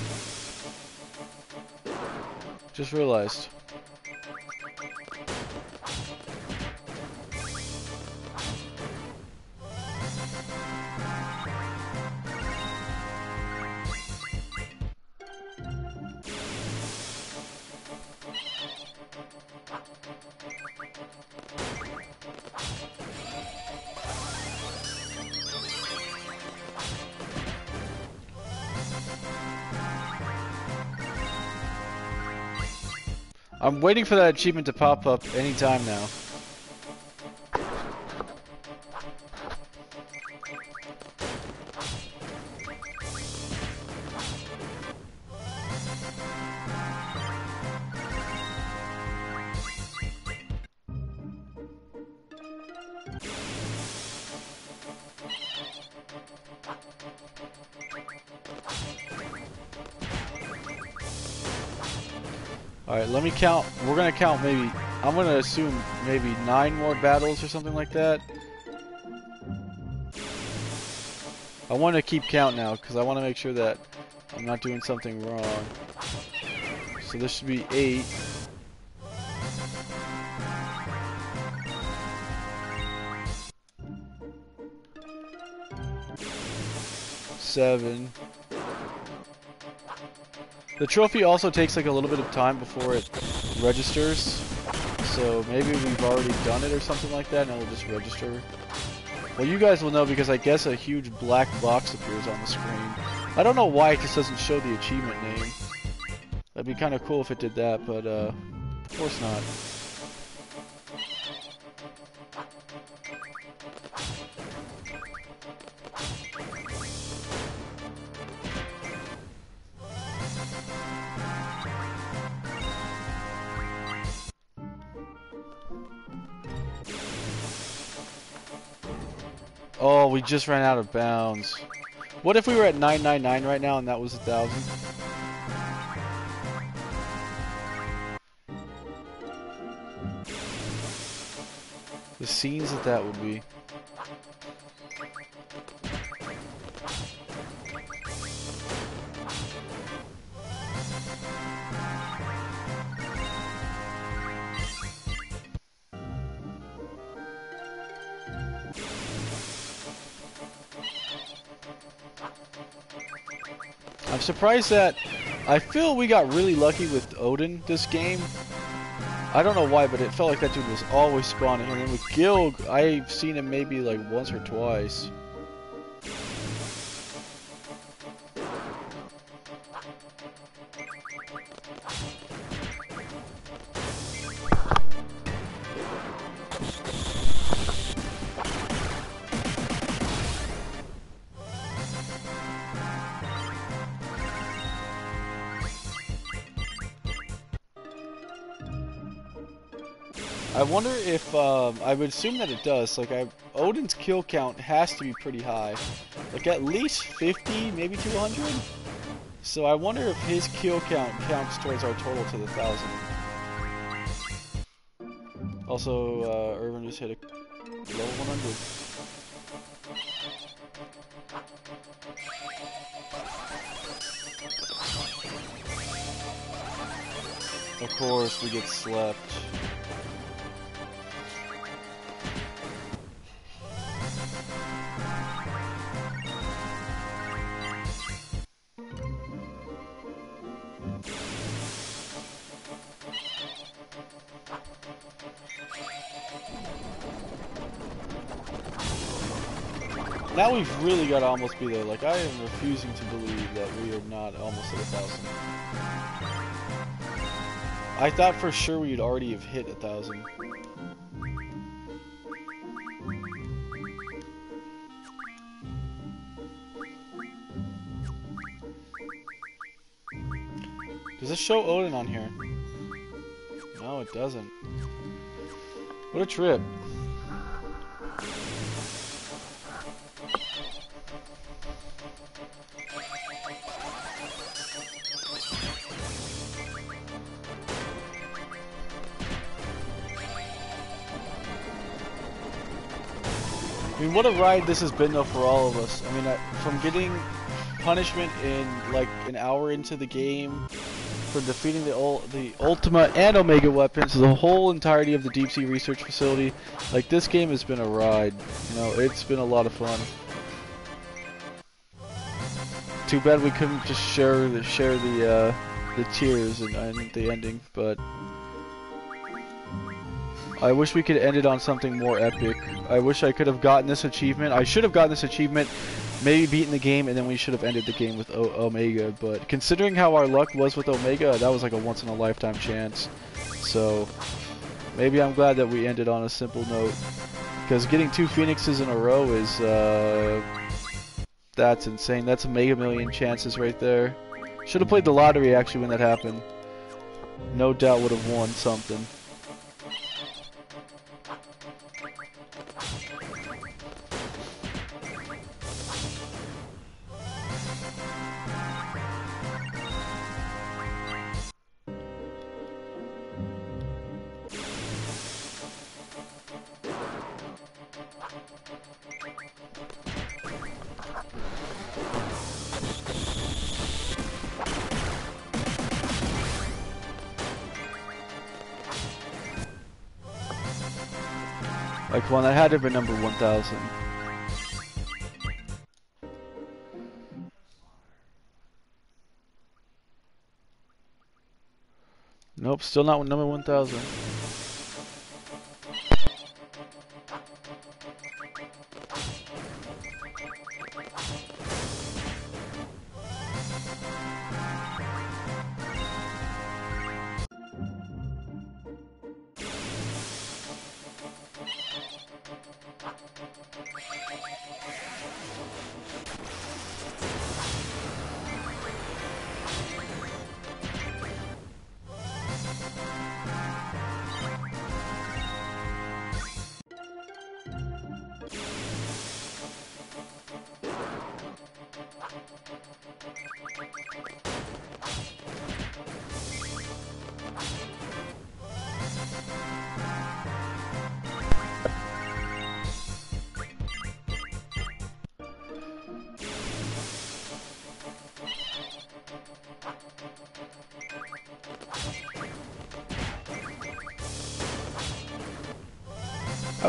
Just realized. Waiting for that achievement to pop up anytime now. Alright, let me count. We're gonna count maybe, I'm gonna assume maybe nine more battles or something like that. I want to keep count now because I want to make sure that I'm not doing something wrong. So this should be 8. Seven. The trophy also takes like a little bit of time before it registers. So maybe we've already done it or something like that and it'll just register. Well, you guys will know because I guess a huge black box appears on the screen. I don't know why it just doesn't show the achievement name. That'd be kind of cool if it did that, but uh, of course not. Just ran out of bounds. What if we were at 999 right now and that was a thousand? The scenes that that would be. Surprised that I feel we got really lucky with Odin this game. I don't know why, but it felt like that dude was always spawning. And then with Gilg, I've seen him maybe like once or twice. I would assume that it does, like, I, Odin's kill count has to be pretty high. Like, at least 50, maybe 200? So I wonder if his kill count counts towards our total to the 1,000. Also, uh, Irvine just hit a level 100. Of course, we get slept. We've really got to almost be there. Like, I am refusing to believe that we are not almost at a thousand. I thought for sure we'd already have hit a thousand. Does this show Odin on here? No, it doesn't. What a trip. Mean, what a ride this has been though for all of us. I mean, I, from getting punishment in like an hour into the game, for defeating the ul the Ultima and Omega weapons, the whole entirety of the Deep Sea Research Facility, like this game has been a ride. You know, it's been a lot of fun. Too bad we couldn't just share the share the uh, the tears and, and the ending, but. I wish we could end it on something more epic. I wish I could have gotten this achievement. I should have gotten this achievement, maybe beaten the game, and then we should have ended the game with o Omega. But considering how our luck was with Omega, that was like a once-in-a-lifetime chance. So maybe I'm glad that we ended on a simple note. Because getting two Phoenixes in a row is, uh, that's insane. That's a mega million chances right there. Should have played the lottery actually when that happened. No doubt would have won something. Have been number 1000. Nope, still not number 1000.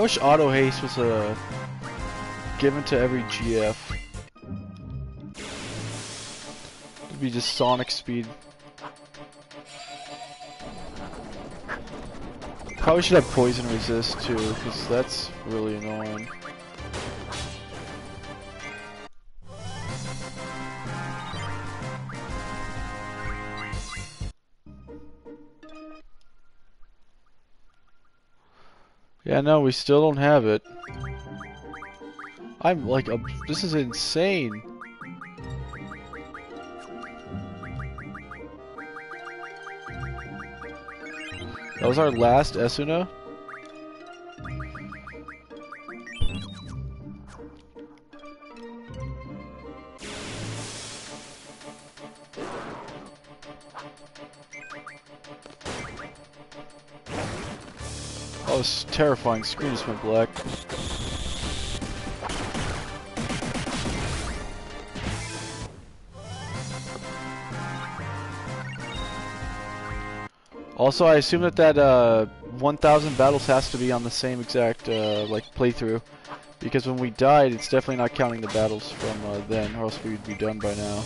Wish auto haste was uh, given to every GF. It'd be just sonic speed. Probably should have poison resist too, because that's really annoying. No, we still don't have it. I'm like, a, this is insane. That was our last Esuna? Terrifying. Screen just went black. Also, I assume that that uh, 1,000 battles has to be on the same exact uh, like playthrough, because when we died, it's definitely not counting the battles from uh, then, or else we'd be done by now.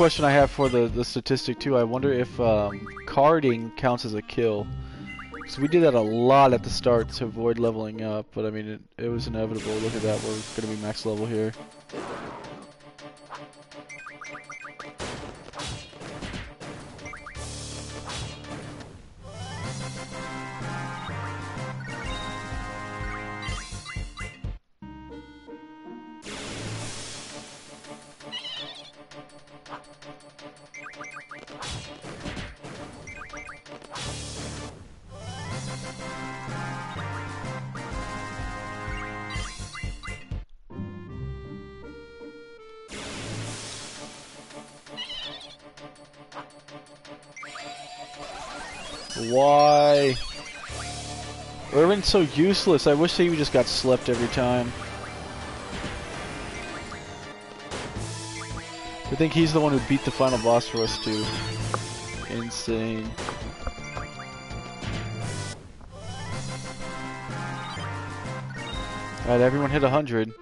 Question I have for the, the statistic too, I wonder if um, carding counts as a kill. So we did that a lot at the start to avoid leveling up, but I mean, it, it was inevitable. Look at that, we're going to be max level here. So useless. I wish he just got slept every time. I think he's the one who beat the final boss for us too. Insane. Alright, everyone hit 100.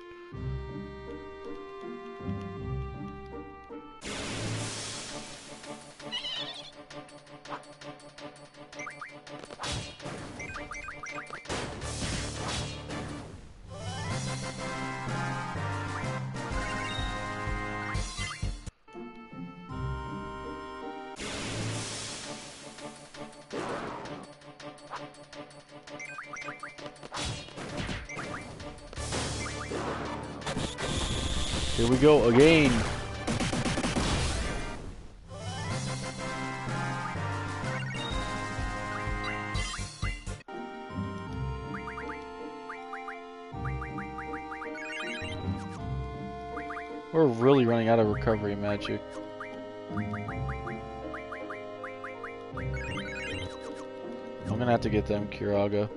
Again. We're really running out of recovery magic. I'm gonna have to get them Curaga.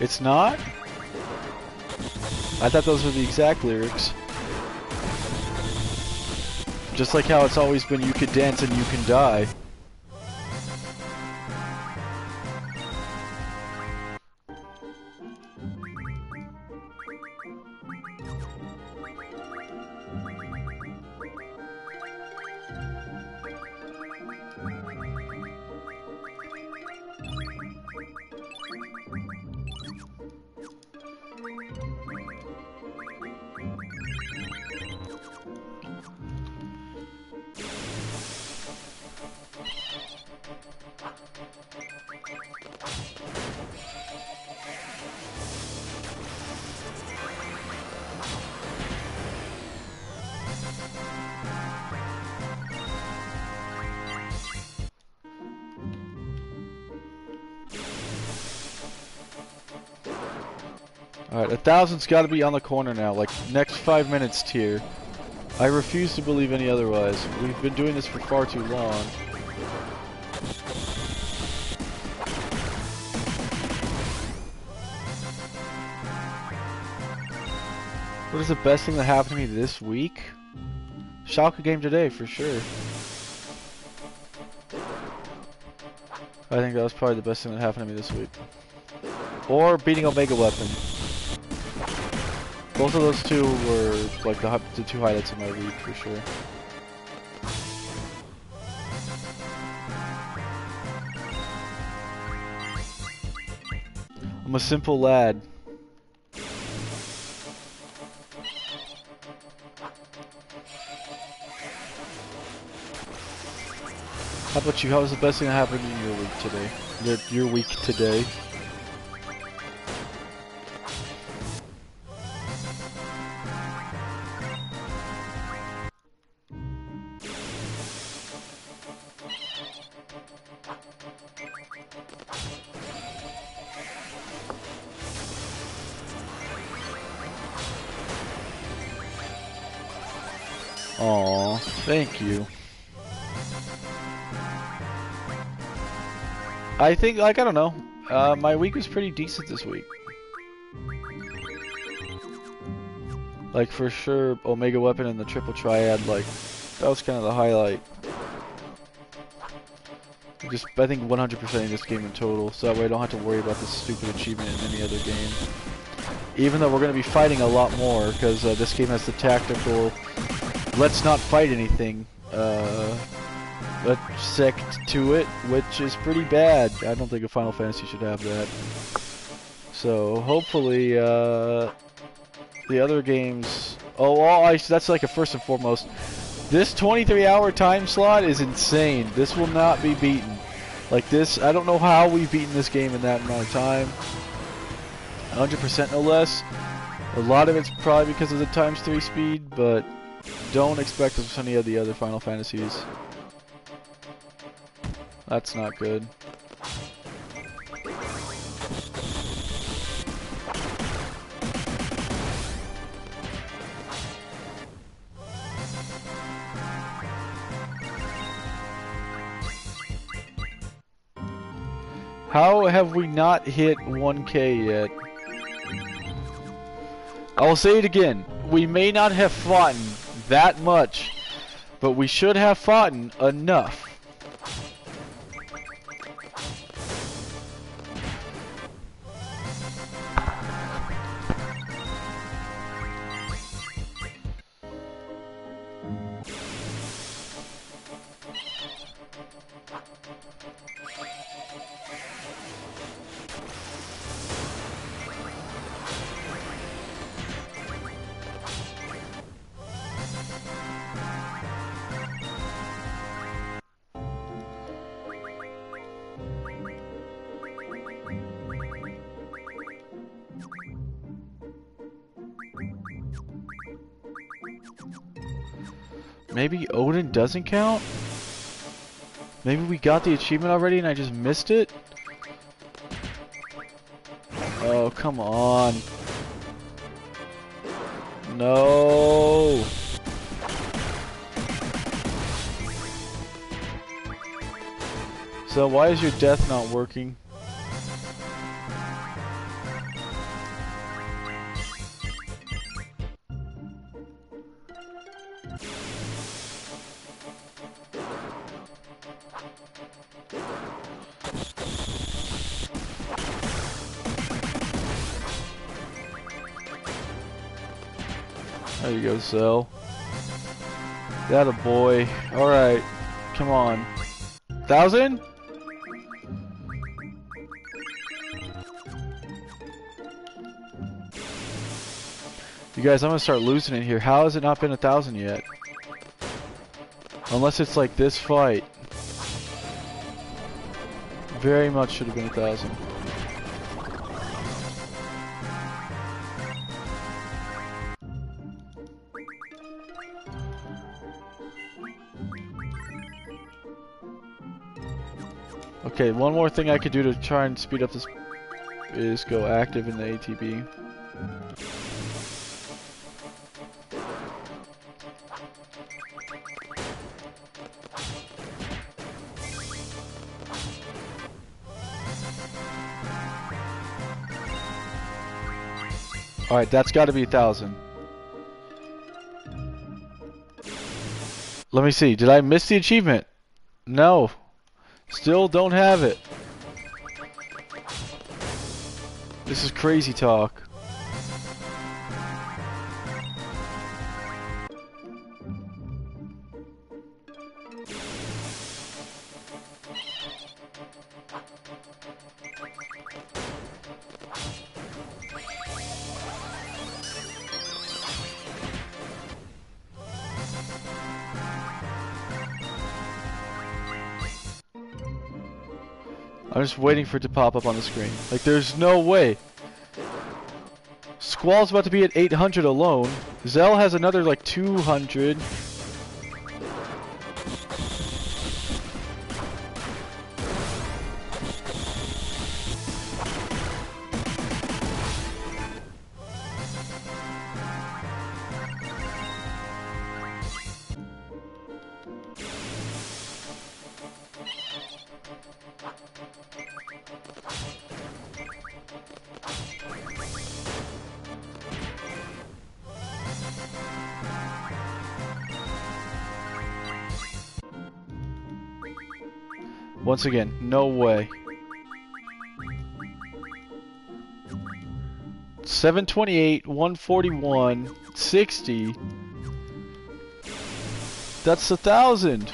It's not? I thought those were the exact lyrics. Just like how it's always been you could dance and you can die. Thousand's gotta be on the corner now, like next five minutes tier. I refuse to believe any otherwise. We've been doing this for far too long. What is the best thing that happened to me this week? Schalke game today, for sure. I think that was probably the best thing that happened to me this week. Or beating Omega Weapon. Both of those two were like the, the two highlights of my week for sure. I'm a simple lad. How about you? How was the best thing that happened in your week today? Your, your week today? I think, like, I don't know. Uh, my week was pretty decent this week. Like, for sure, Omega Weapon and the Triple Triad, like, that was kind of the highlight. Just, I think 100% in this game in total, so that way I don't have to worry about this stupid achievement in any other game. Even though we're going to be fighting a lot more, because uh, this game has the tactical, let's not fight anything, uh, a sect to it, which is pretty bad. I don't think a Final Fantasy should have that. So hopefully, uh, the other games. Oh, well, I, that's like a first and foremost. This 23-hour time slot is insane. This will not be beaten. Like this, I don't know how we've beaten this game in that amount of time. 100% no less. A lot of it's probably because of the times 3 speed, but don't expect this from any of the other Final Fantasies. That's not good. How have we not hit 1k yet? I will say it again. We may not have fought that much, but we should have fought enough. Doesn't count? Maybe we got the achievement already and I just missed it? Oh, come on. No. So why is your death not working? There you go, Zell. That a boy. Alright. Come on. Thousand? You guys, I'm gonna start losing it here. How has it not been a thousand yet? Unless it's like this fight. Very much should have been a thousand. Okay, one more thing I could do to try and speed up this is go active in the ATB. Alright, that's got to be a thousand. Let me see. Did I miss the achievement? No. Still don't have it. This is crazy talk. Just waiting for it to pop up on the screen. Like, there's no way. Squall's about to be at 800 alone. Zell has another, like, 200. Once again, no way. 728, 141, 60. That's a thousand.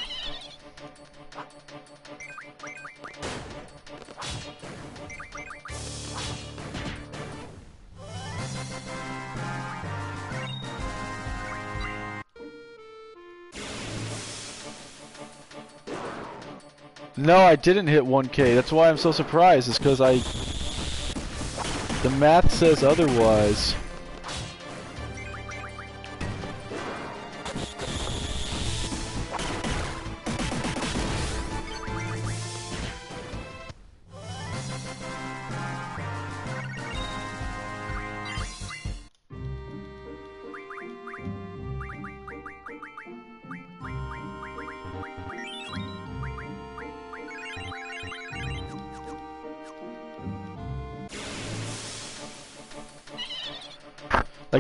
No, I didn't hit 1k. That's why I'm so surprised. Is because I... The math says otherwise.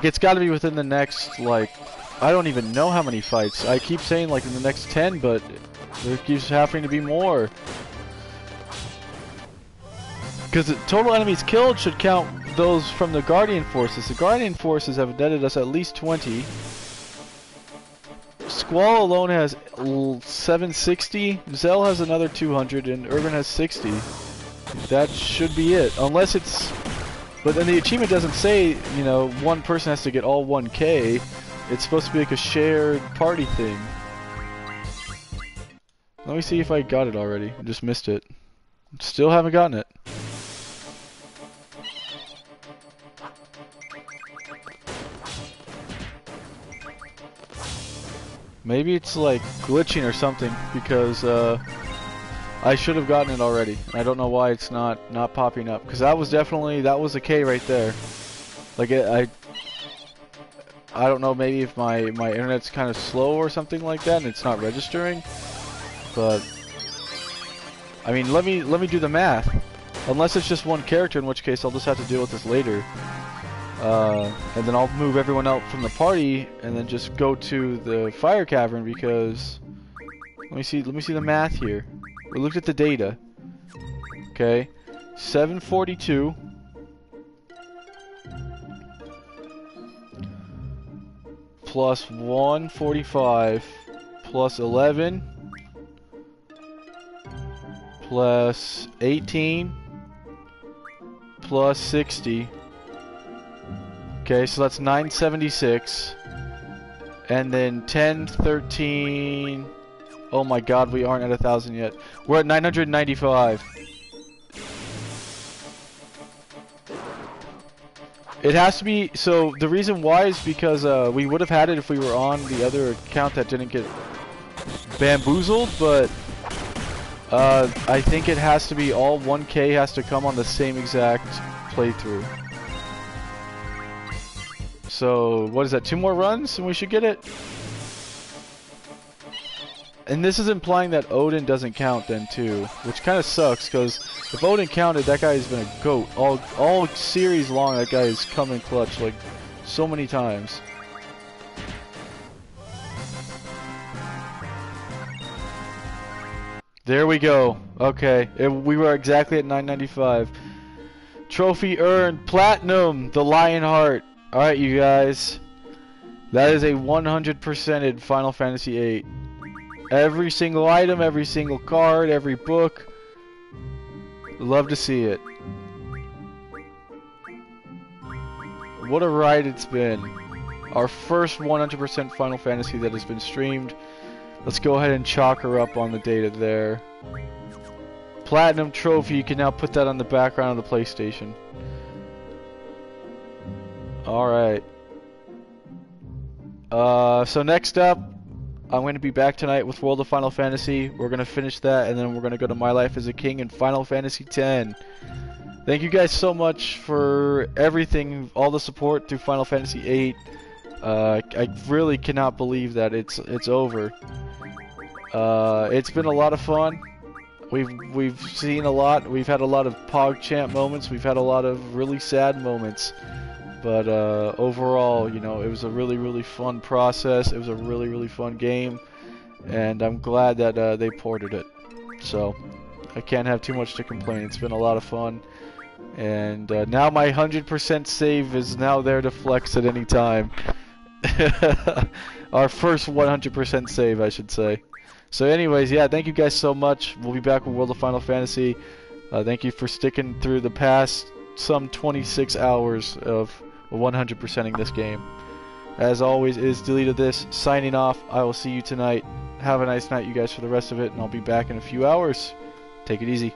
Like it's got to be within the next like I don't even know how many fights. I keep saying like in the next 10, but there keeps happening to be more. Because total enemies killed should count those from the Guardian forces. The Guardian forces have netted us at least 20. Squall alone has 760, Zell has another 200, and Irvine has 60. That should be it. Unless it's... But then the achievement doesn't say, you know, one person has to get all 1k. It's supposed to be like a shared party thing. Let me see if I got it already. I just missed it. Still haven't gotten it. Maybe it's like glitching or something because uh, I should have gotten it already. I don't know why it's not not popping up because that was definitely that was a K right there. Like it, I I don't know maybe if my my internet's kind of slow or something like that and it's not registering, but I mean let me let me do the math. Unless it's just one character, in which case I'll just have to deal with this later. Uh, and then I'll move everyone out from the party and then just go to the fire cavern because let me see let me see the math here. We looked at the data. Okay. 742 plus 145 plus 11 plus 18 plus 60 Okay, so that's 976. And then 10, 13... Oh my god, we aren't at a thousand yet. We're at 995. It has to be, so the reason why is because uh, we would have had it if we were on the other account that didn't get bamboozled, but uh, I think it has to be all 1k has to come on the same exact playthrough. So, what is that, two more runs and we should get it? And this is implying that Odin doesn't count then too, which kind of sucks because if Odin counted, that guy has been a goat. All all series long, that guy has come in clutch like so many times. There we go. Okay, it, we were exactly at 995. Trophy earned, platinum, the Lion Heart. Alright, you guys. That is a 100%ed Final Fantasy VIII. Every single item, every single card, every book. Love to see it. What a ride it's been. Our first 100% Final Fantasy that has been streamed. Let's go ahead and chalk her up on the data there. Platinum Trophy, you can now put that on the background of the PlayStation. Alright. Uh, so next up, I'm going to be back tonight with World of Final Fantasy. We're going to finish that, and then we're going to go to My Life as a King and Final Fantasy X. Thank you guys so much for everything, all the support through Final Fantasy VIII. Uh, I really cannot believe that it's it's over. Uh, it's been a lot of fun. We've we've seen a lot. We've had a lot of PogChamp moments. We've had a lot of really sad moments. But uh, overall, you know, it was a really, really fun process. It was a really, really fun game, and I'm glad that uh, they ported it. So I can't have too much to complain. It's been a lot of fun, and uh, now my 100% save is now there to flex at any time. Our first 100% save, I should say. So anyways, yeah, thank you guys so much. We'll be back with World of Final Fantasy. Uh, thank you for sticking through the past some 26 hours of 100%ing this game. As always, is Delita This. Signing off. I will see you tonight. Have a nice night, you guys, for the rest of it, and I'll be back in a few hours. Take it easy.